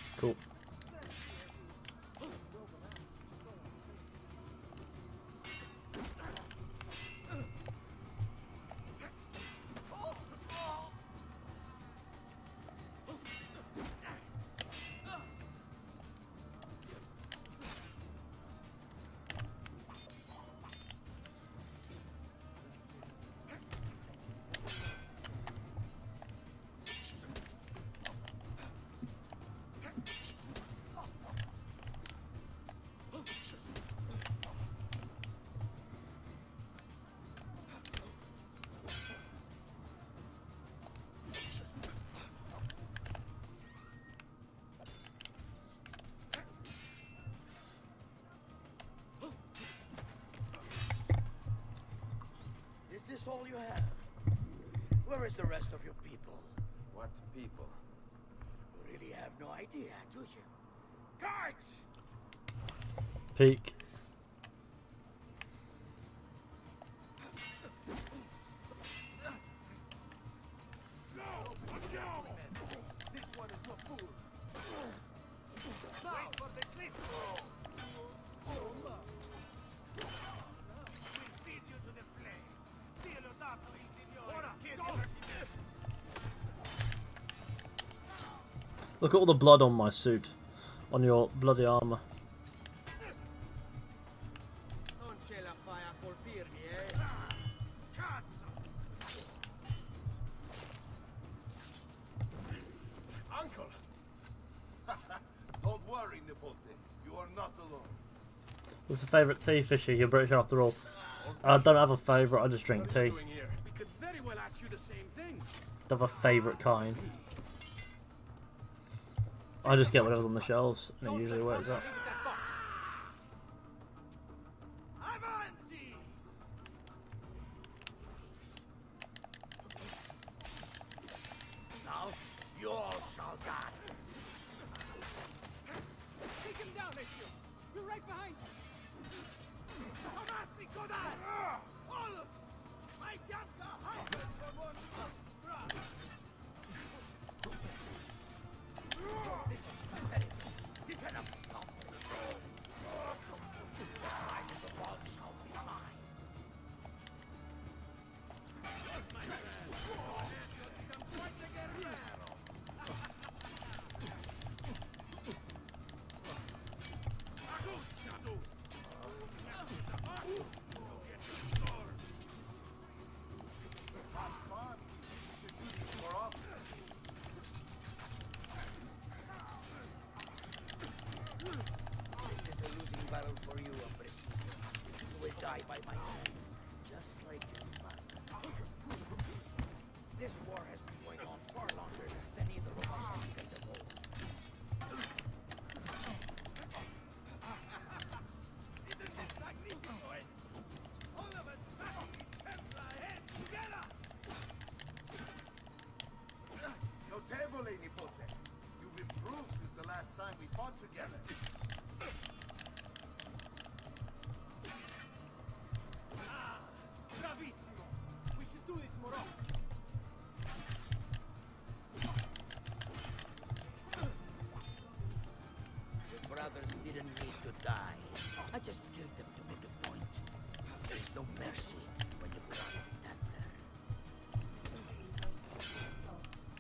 Where is the rest of your people? What people? You really have no idea, do you? Guards! Peek. Look at all the blood on my suit. On your bloody armor. Non ce la fai a colpirmi, eh? Uncle! Don't worry, Nipote. You are not alone. What's your favourite tea, Fishy? You're British after all. I don't have a favourite, I just drink tea. Doing here? We could very well ask you the same thing. Don't have a favourite kind. I just get whatever's on the shelves, and it usually works out.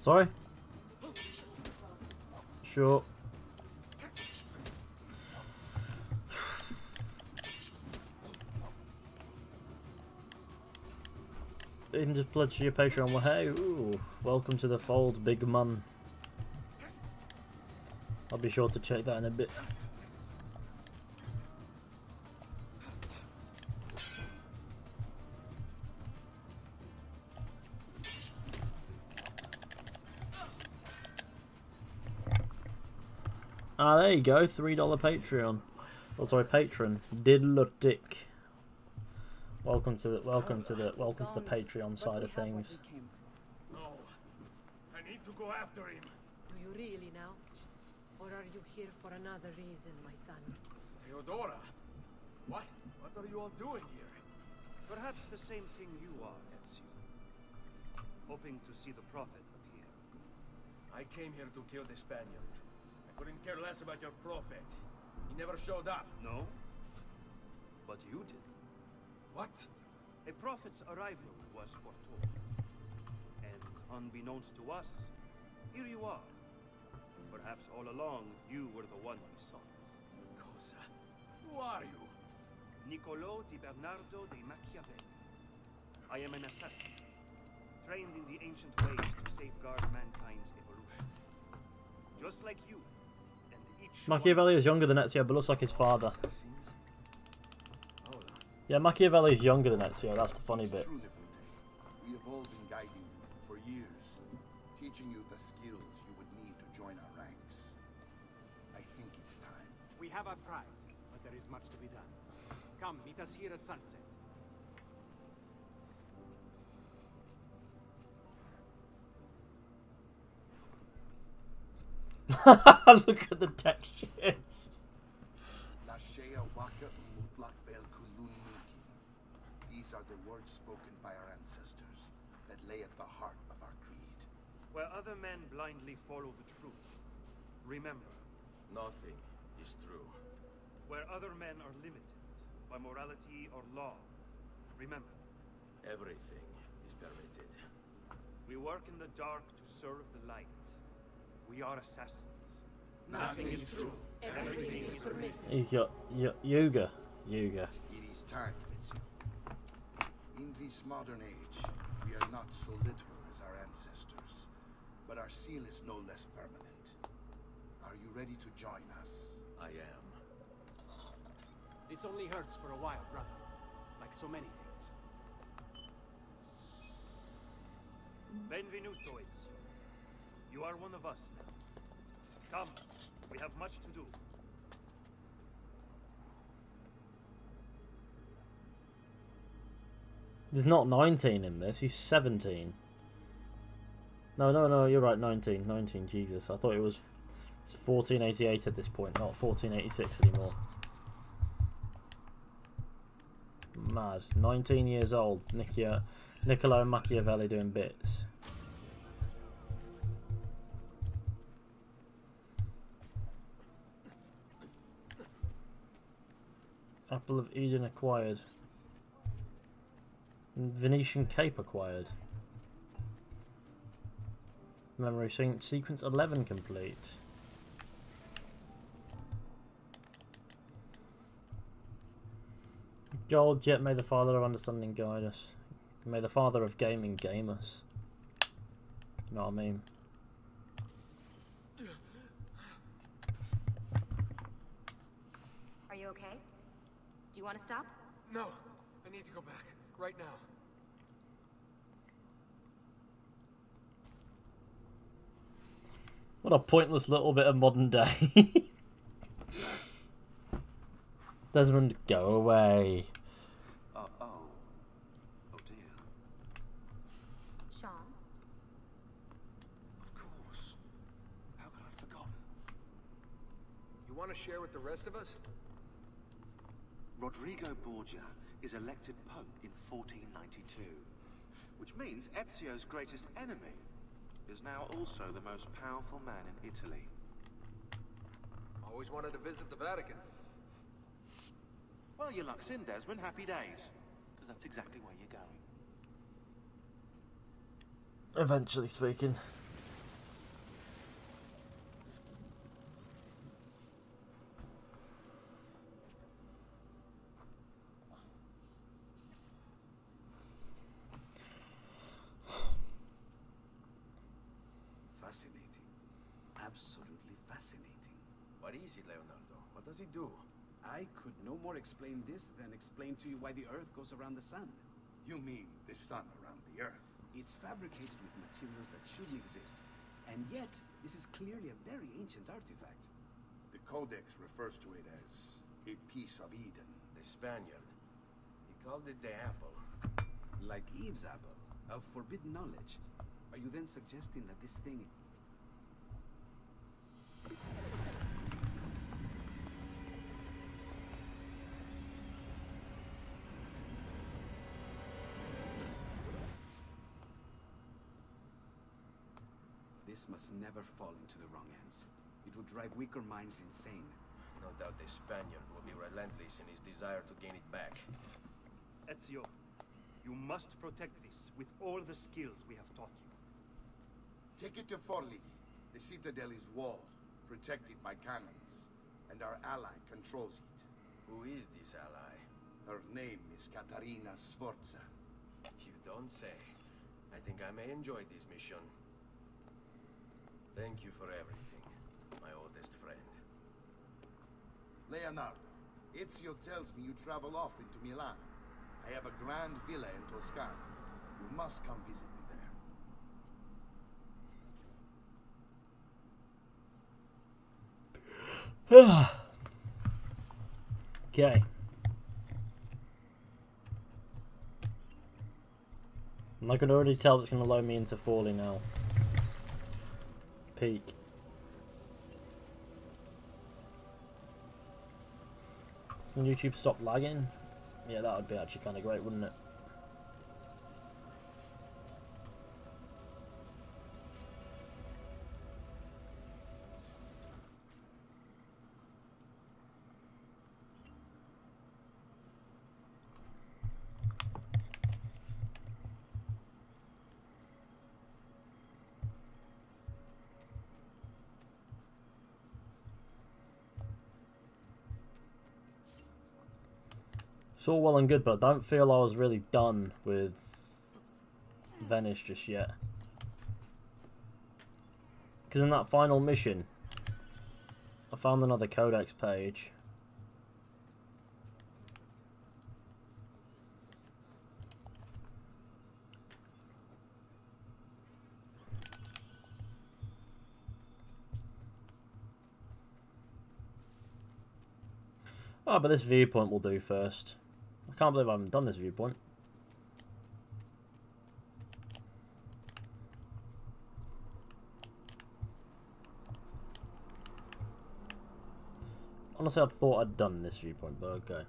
Sorry? Sure. Can just pledge to your Patreon. Well, hey, ooh, welcome to the fold, big man. I'll be sure to check that in a bit. There you go, three dollar Patreon. Oh, sorry, patron. Diddler-dick. Welcome to the welcome to the welcome to the Patreon side of things. No. I need to go after him. Do you really now? Or are you here for another reason, my son? Theodora! What? What are you all doing here? Perhaps the same thing you are, Ezio. Hoping to see the Prophet appear. I came here to kill the Spaniard. Couldn't care less about your prophet. He never showed up. No? But you did. What? A prophet's arrival was foretold. And unbeknownst to us, here you are. Perhaps all along, you were the one we sought. Cosa? Who are you? Niccolo di Bernardo de Machiavelli. I am an assassin, trained in the ancient ways to safeguard mankind's evolution. Just like you, Machiavelli is younger than Ezio, but looks like his father. Yeah, Machiavelli is younger than Ezio. That's the funny bit. We have all been guiding you for years, teaching you the skills you would need to join our ranks. I think it's time. We have our prize, but there is much to be done. Come, meet us here at sunset. Look at the textures. Lashea Waka Umutlak Bel Kulunmuki. These are the words spoken by our ancestors that lay at the heart of our creed. Where other men blindly follow the truth, remember, Nothing is true. where other men are limited by morality or law, remember, Everything is permitted. we work in the dark to serve the light. We are assassins. Nothing is true. Everything is permitted. You got y- Yuga. Yuga. It is time, Ezio. In this modern age, we are not so literal as our ancestors, but our seal is no less permanent. Are you ready to join us? I am. This only hurts for a while, brother. Like so many things. Benvenuto, Ezio. You are one of us now. Come, we have much to do. There's not 19 in this. He's 17. No, no, no. You're right. 19. 19. Jesus. I thought it was. It's 1488 at this point, not 1486 anymore. Mad. 19 years old. Nicola, Niccolo Machiavelli doing bits. Apple of Eden acquired. Venetian Cape acquired. Memory sequence 11 complete. Gold, yet may the Father of Understanding guide us. May the Father of Gaming game us. You know what I mean? Are you okay? Do you want to stop? No, I need to go back. Right now. What a pointless little bit of modern day. Desmond, go away. Uh oh. Oh dear. Sean? Of course. How could I have forgotten? You want to share with the rest of us? Rodrigo Borgia is elected Pope in 1492, which means Ezio's greatest enemy is now also the most powerful man in Italy. Always wanted to visit the Vatican. Well, your luck's in, Desmond. Happy days. Because that's exactly where you're going. Eventually speaking. Fascinating. Absolutely fascinating. What is it, Leonardo? What does it do? I could no more explain this than explain to you why the Earth goes around the Sun. You mean the sun around the earth? It's fabricated with materials that shouldn't exist. And yet, this is clearly a very ancient artifact. The Codex refers to it as a piece of Eden. The Spaniard. He called it the apple. Like Eve's apple, of forbidden knowledge. Are you then suggesting that this thing... This must never fall into the wrong hands. It would drive weaker minds insane. No doubt the Spaniard will be relentless in his desire to gain it back. Ezio, you must protect this with all the skills we have taught you. Take it to Forli. The citadel is walled, protected by cannons, and our ally controls it. Who is this ally? Her name is Caterina Sforza. You don't say. I think I may enjoy this mission. Thank you for everything, my oldest friend. Leonardo, Ezio tells me you travel often to Milan. I have a grand villa in Toscana. You must come visit me there. okay. And I can already tell that's going to load me into Forlì now peak. When YouTube stopped lagging, yeah, that would be actually kind of great, wouldn't it? It's all well and good, but I don't feel I was really done with Venice just yet. Because in that final mission, I found another codex page. Oh, but this viewpoint will do first. Can't believe I haven't done this viewpoint. Honestly, I thought I'd done this viewpoint, but okay.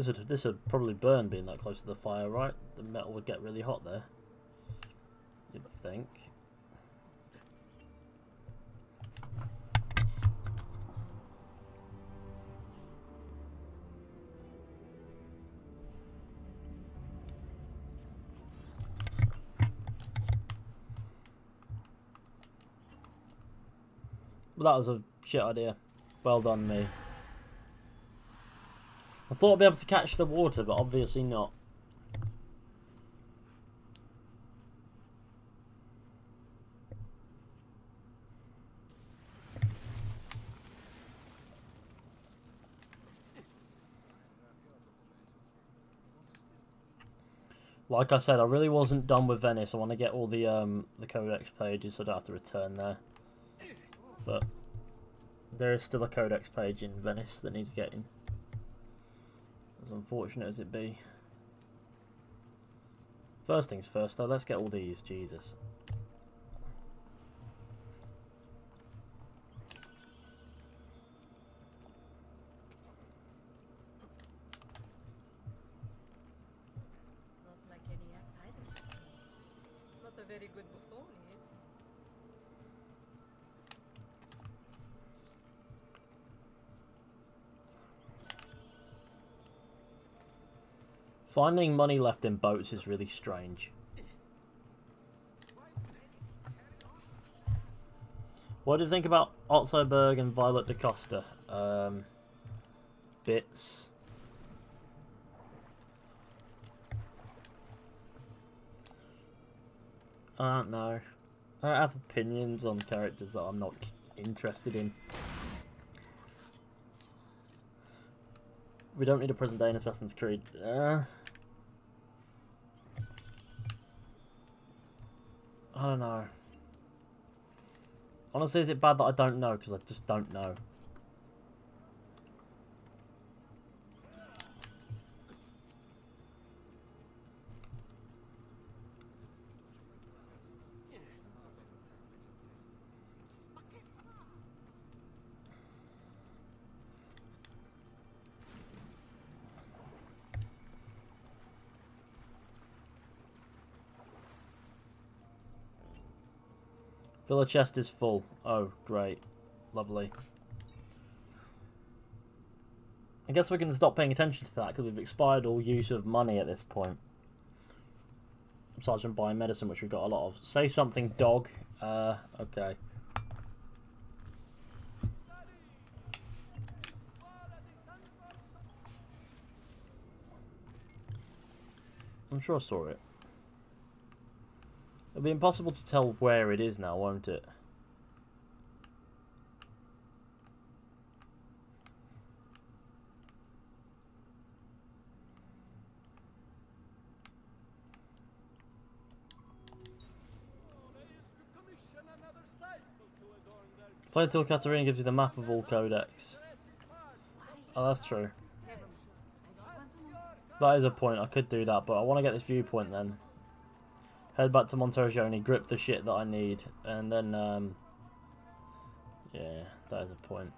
This would this would probably burn being that close to the fire, right? The metal would get really hot there. You'd think. But that was a shit idea. Well done, me. I thought I'd be able to catch the water, but obviously not. Like I said, I really wasn't done with Venice. I want to get all the um, the codex pages so I don't have to return there. But there is still a codex page in Venice that needs getting. Unfortunate as it be. First things first though, let's get all these, Jesus. Finding money left in boats is really strange. What do you think about Otso Berg and Violet da Costa? Um, bits. I don't know. I don't have opinions on characters that I'm not interested in. We don't need a present day in Assassin's Creed. Uh, I don't know. Honestly, is it bad that I don't know? Because I just don't know. Villa chest is full. Oh, great. Lovely. I guess we can stop paying attention to that because we've expired all use of money at this point. From buying medicine, which we've got a lot of. Say something, dog. Uh, okay. I'm sure I saw it. It'll be impossible to tell where it is now, won't it? Play until Caterina gives you the map of all codex. Oh, that's true. That is a point. I could do that, but I want to get this viewpoint then. Head back to Monteriggioni, grip the shit that I need, and then, um... Yeah, that is a point.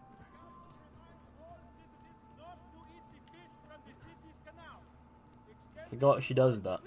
Forgot she does that.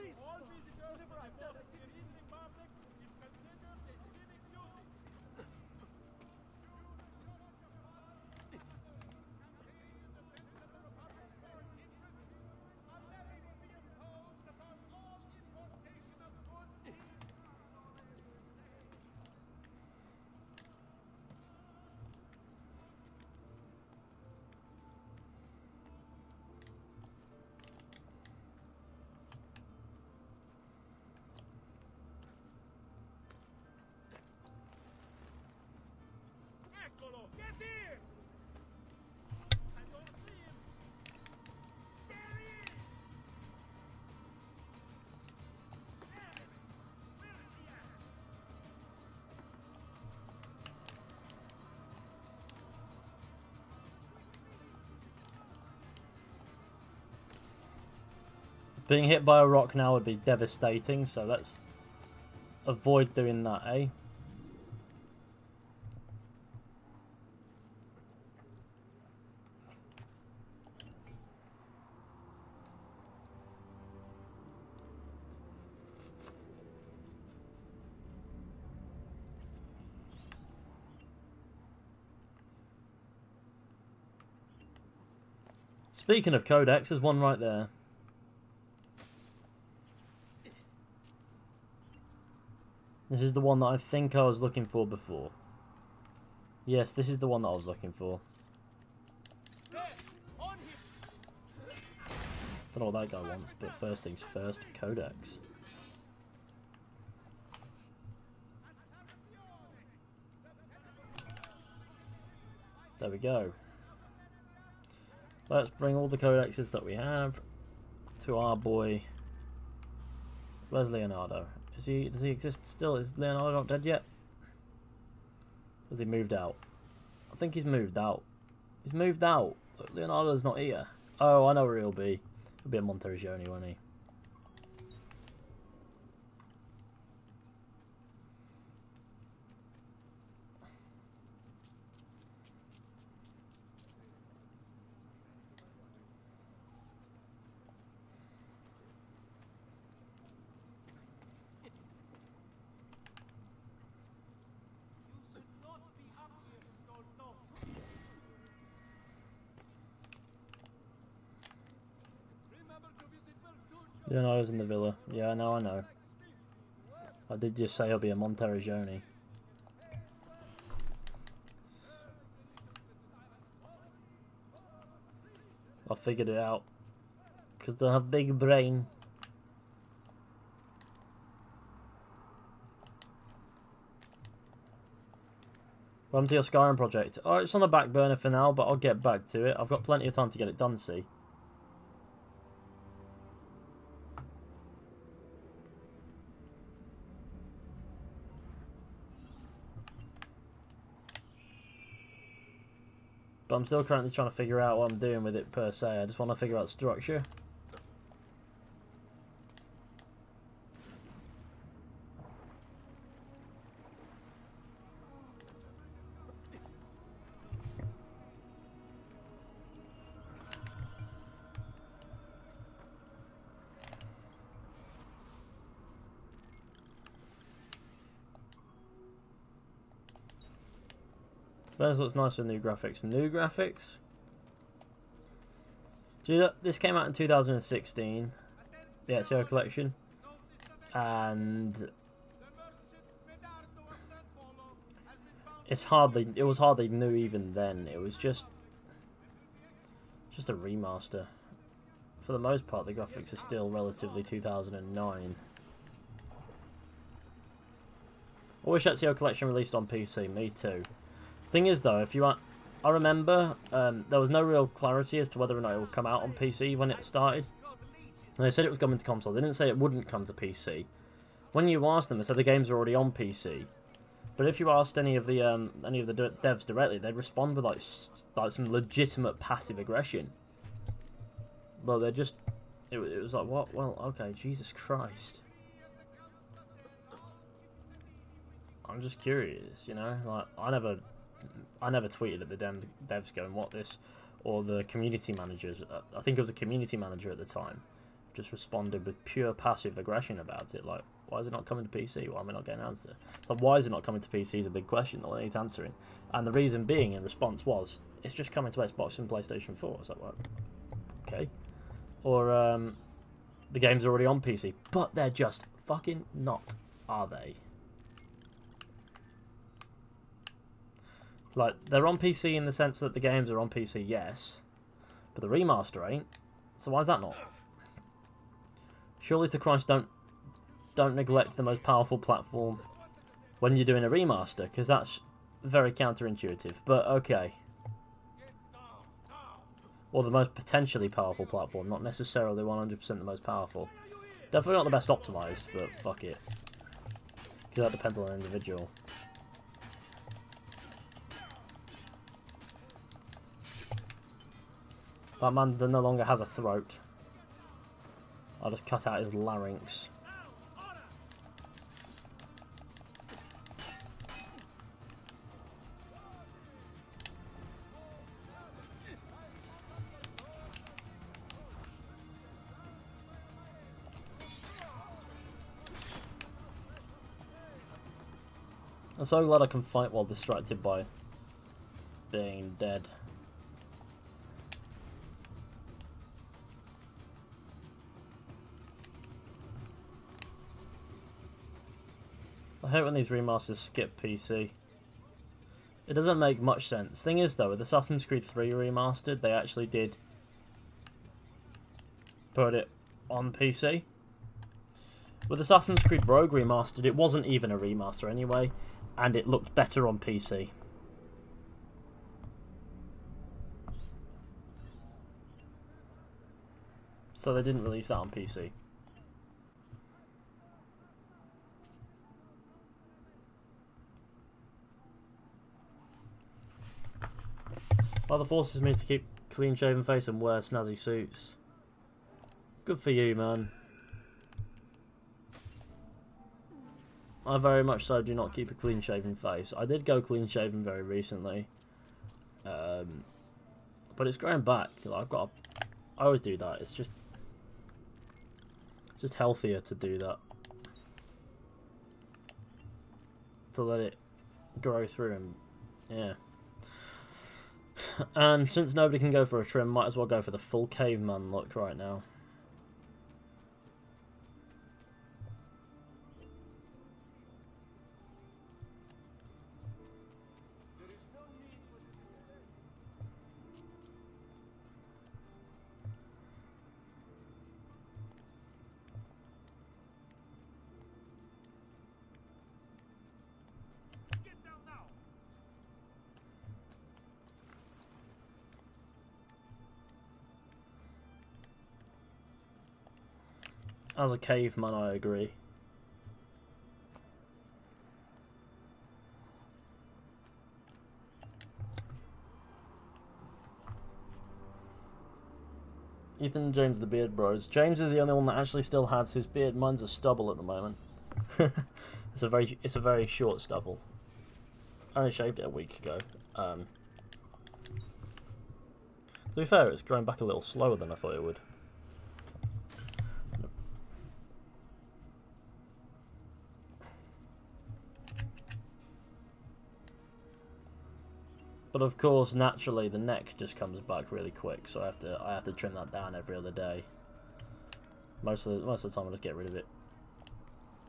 Being hit by a rock now would be devastating, so let's avoid doing that, eh? Speaking of codex, there's one right there. This is the one that I think I was looking for before. Yes, this is the one that I was looking for. Don't know what that guy wants, but first things first, codex. There we go. Let's bring all the codexes that we have to our boy. Where's Leonardo? Is he does he exist still? Is Leonardo not dead yet? Has he moved out? I think he's moved out. He's moved out. Leonardo's not here. Oh, I know where he'll be. He'll be at Monteriggioni, won't he? Leonardo's in the villa. Yeah, I know, I know. I did just say I'll be a Monteriggioni. I figured it out. Because they have big brain. Welcome to your Skyrim project. Oh, it's on the back burner for now, but I'll get back to it. I've got plenty of time to get it done, see. But I'm still currently trying to figure out what I'm doing with it per se. I just want to figure out structure. Those looks nice with new graphics. New graphics. This came out in 2016. The Ezio collection. And it's hardly it was hardly new even then. It was just just a remaster. For the most part the graphics are still relatively 2009. I wish Ezio collection released on PC, me too. Thing is, though, if you want, I remember um, there was no real clarity as to whether or not it would come out on PC when it started. And they said it was coming to console. They didn't say it wouldn't come to PC. When you asked them, they said the games are already on PC. But if you asked any of the um, any of the devs directly, they'd respond with like like some legitimate passive aggression. But they're just it, it was like what? Well, okay, Jesus Christ. I'm just curious, you know. Like I never, I never tweeted at the devs, going what this, or the community managers. Uh, I think it was a community manager at the time, just responded with pure passive aggression about it. Like, why is it not coming to PC? Why am I not getting an answer? So why is it not coming to PC is a big question that needs answering. And the reason being in response was, it's just coming to Xbox and PlayStation 4. Is that right? Okay. Or um, the game's already on PC, but they're just fucking not, are they? Like, they're on PC in the sense that the games are on PC, yes. But the remaster ain't. So why is that not? Surely to Christ, don't don't neglect the most powerful platform when you're doing a remaster, because that's very counterintuitive. But okay. Or the most potentially powerful platform, not necessarily 100% the most powerful. Definitely not the best optimized, but fuck it. Because that depends on the individual. That man no longer has a throat. I'll just cut out his larynx. I'm so glad I can fight while distracted by being dead. I hate when these remasters skip PC. It doesn't make much sense. Thing is though, with Assassin's Creed 3 remastered, they actually did put it on PC. With Assassin's Creed Rogue remastered, it wasn't even a remaster anyway and it looked better on PC. So they didn't release that on PC. Father forces me to keep clean shaven face and wear snazzy suits. Good for you, man. I very much so do not keep a clean shaven face. I did go clean shaven very recently. Um, but it's growing back. Like, I've got a, I always do that. It's just it's just healthier to do that. To let it grow through and yeah. And since nobody can go for a trim, might as well go for the full caveman look right now. As a caveman, I agree. Ethan James the Beard Bros. James is the only one that actually still has his beard. Mine's a stubble at the moment. it's a very it's a very short stubble. I only shaved it a week ago. Um, to be fair, it's growing back a little slower than I thought it would. But of course, naturally, the neck just comes back really quick, so I have to I have to trim that down every other day. Most of the, most of the time, I just get rid of it.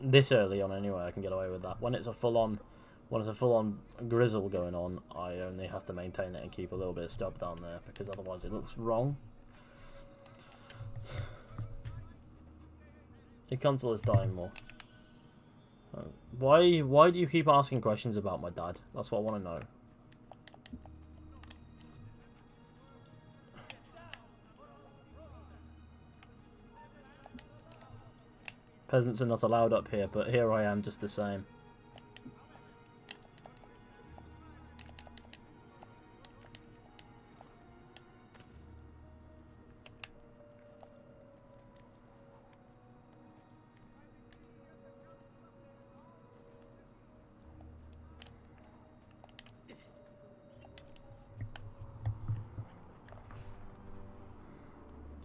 This early on, anyway, I can get away with that. When it's a full on, when it's a full on grizzle going on, I only have to maintain it and keep a little bit of stub down there because otherwise it looks wrong. Your console is dying more. Uh, why why do you keep asking questions about my dad? That's what I want to know. Peasants are not allowed up here, but here I am just the same.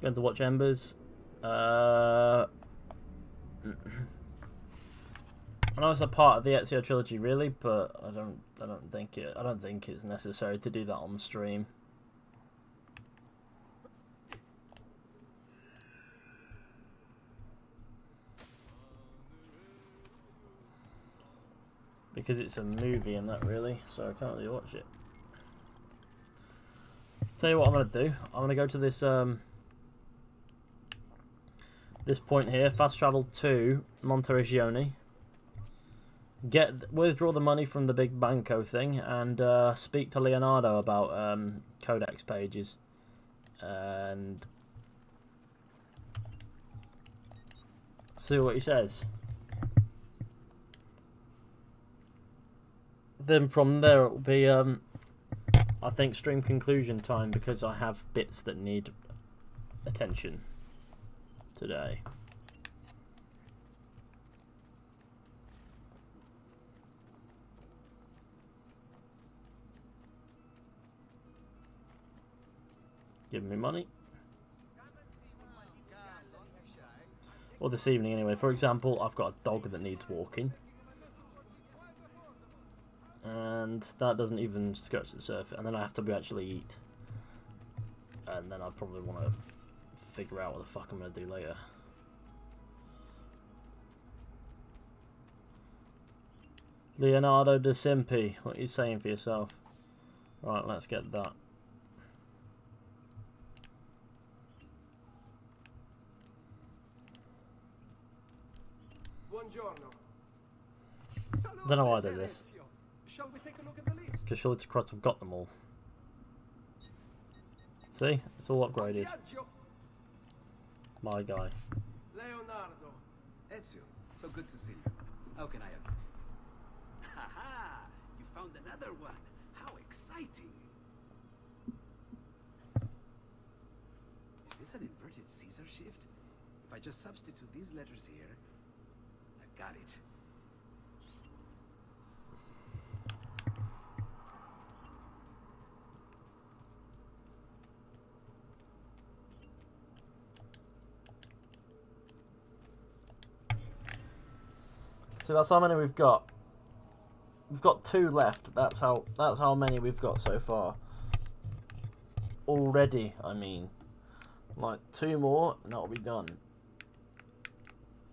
Going to watch Embers. Uh, I know it's a part of the Ezio trilogy, really, but I don't, I don't think it, I don't think it's necessary to do that on stream. Because it's a movie and that really, so I can't really watch it. Tell you what I'm gonna do. I'm gonna go to this um this point here, fast travel to Monteriggioni. Get withdraw the money from the big banco thing and uh, speak to Leonardo about um, codex pages and see what he says. Then from there it'll be um, I think stream conclusion time because I have bits that need attention today. Give me money. Or this evening anyway. For example, I've got a dog that needs walking. And that doesn't even scratch the surface. And then I have to actually eat. And then I probably want to figure out what the fuck I'm going to do later. Leonardo da Simpi, what are you saying for yourself? Right, let's get that. Don't know why I did this. Because surely to cross I've got them all. See? It's all upgraded. My guy. Leonardo. Ezio, so good to see you. How can I help you? Ha ha! You found another one. How exciting! Is this an inverted Caesar shift? If I just substitute these letters here, I've got it. So that's how many we've got. We've got two left. That's how that's how many we've got so far. Already, I mean. Like two more and that'll be done.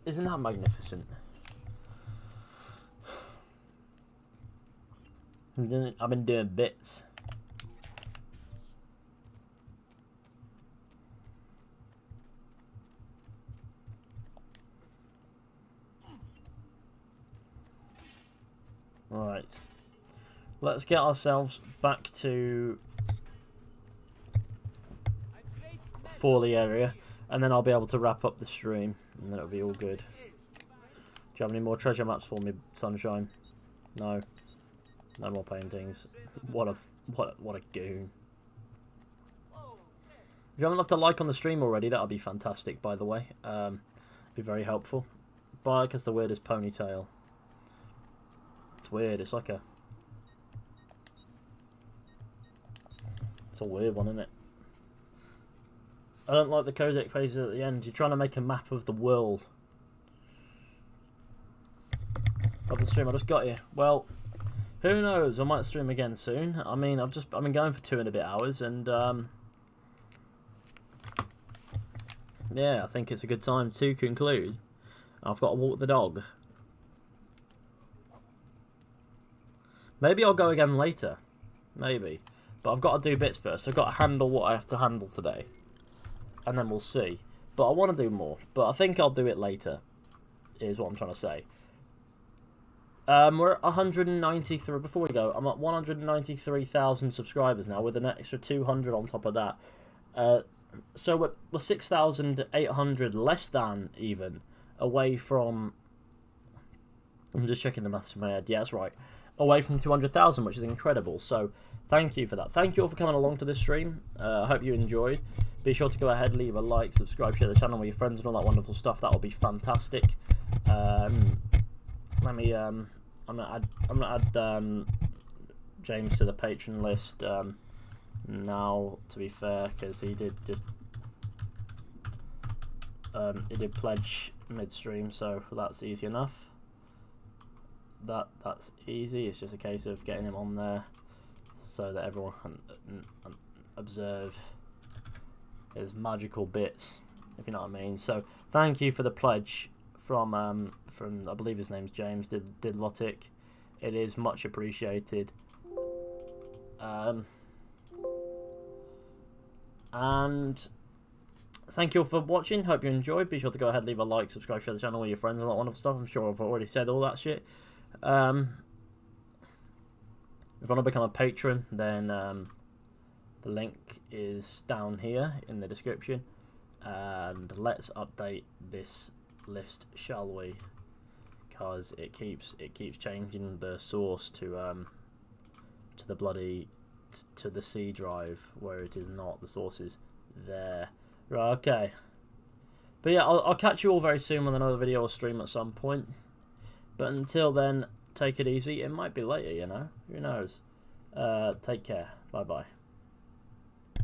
Isn't that magnificent? I've been doing bits. Right. Let's get ourselves back to Forlì area, and then I'll be able to wrap up the stream, and then it'll be all good. Do you have any more treasure maps for me, Sunshine? No. No more paintings. What a what what a goon. If you haven't left a like on the stream already, that'll be fantastic. By the way, um, be very helpful. Bike has the weirdest ponytail. It's weird. It's like a. It's a weird one, isn't it? I don't like the codex pages at the end. You're trying to make a map of the world. Up the stream, I just got you. Well, who knows? I might stream again soon. I mean, I've just I've been going for two and a bit hours, and um, yeah, I think it's a good time to conclude. I've got to walk the dog. Maybe I'll go again later. Maybe. But I've got to do bits first. I've got to handle what I have to handle today. And then we'll see. But I want to do more. But I think I'll do it later. Is what I'm trying to say. Um, we're at 193. Before we go, I'm at 193,000 subscribers now, with an extra 200 on top of that. Uh, so we're, we're 6,800 less than even away from. I'm just checking the maths in my head. Yeah, that's right. Away from 200,000, which is incredible. So thank you for that. Thank you all for coming along to this stream. Uh, I hope you enjoyed. Be sure to go ahead, leave a like, subscribe, share the channel with your friends and all that wonderful stuff. That will be fantastic. Um, let me. Um, I'm gonna add. I'm gonna add um, James to the patron list um, now. To be fair, because he did just um, he did pledge midstream, so that's easy enough. That that's easy. It's just a case of getting him on there so that everyone can observe his magical bits, if you know what I mean. So thank you for the pledge from um, from I believe his name's James did Didlotic. It is much appreciated. Um, and thank you all for watching. Hope you enjoyed. Be sure to go ahead, leave a like, subscribe, share the channel with your friends, and that wonderful stuff. I'm sure I've already said all that shit. Um, if you want to become a patron, then um, the link is down here in the description. And let's update this list, shall we? Because it keeps it keeps changing the source to um, to the bloody to the C drive where it is not. The source is there. Right, okay. But yeah, I'll, I'll catch you all very soon with another video or stream at some point. But until then, take it easy. It might be later, you know. Who knows? Uh, take care. Bye-bye.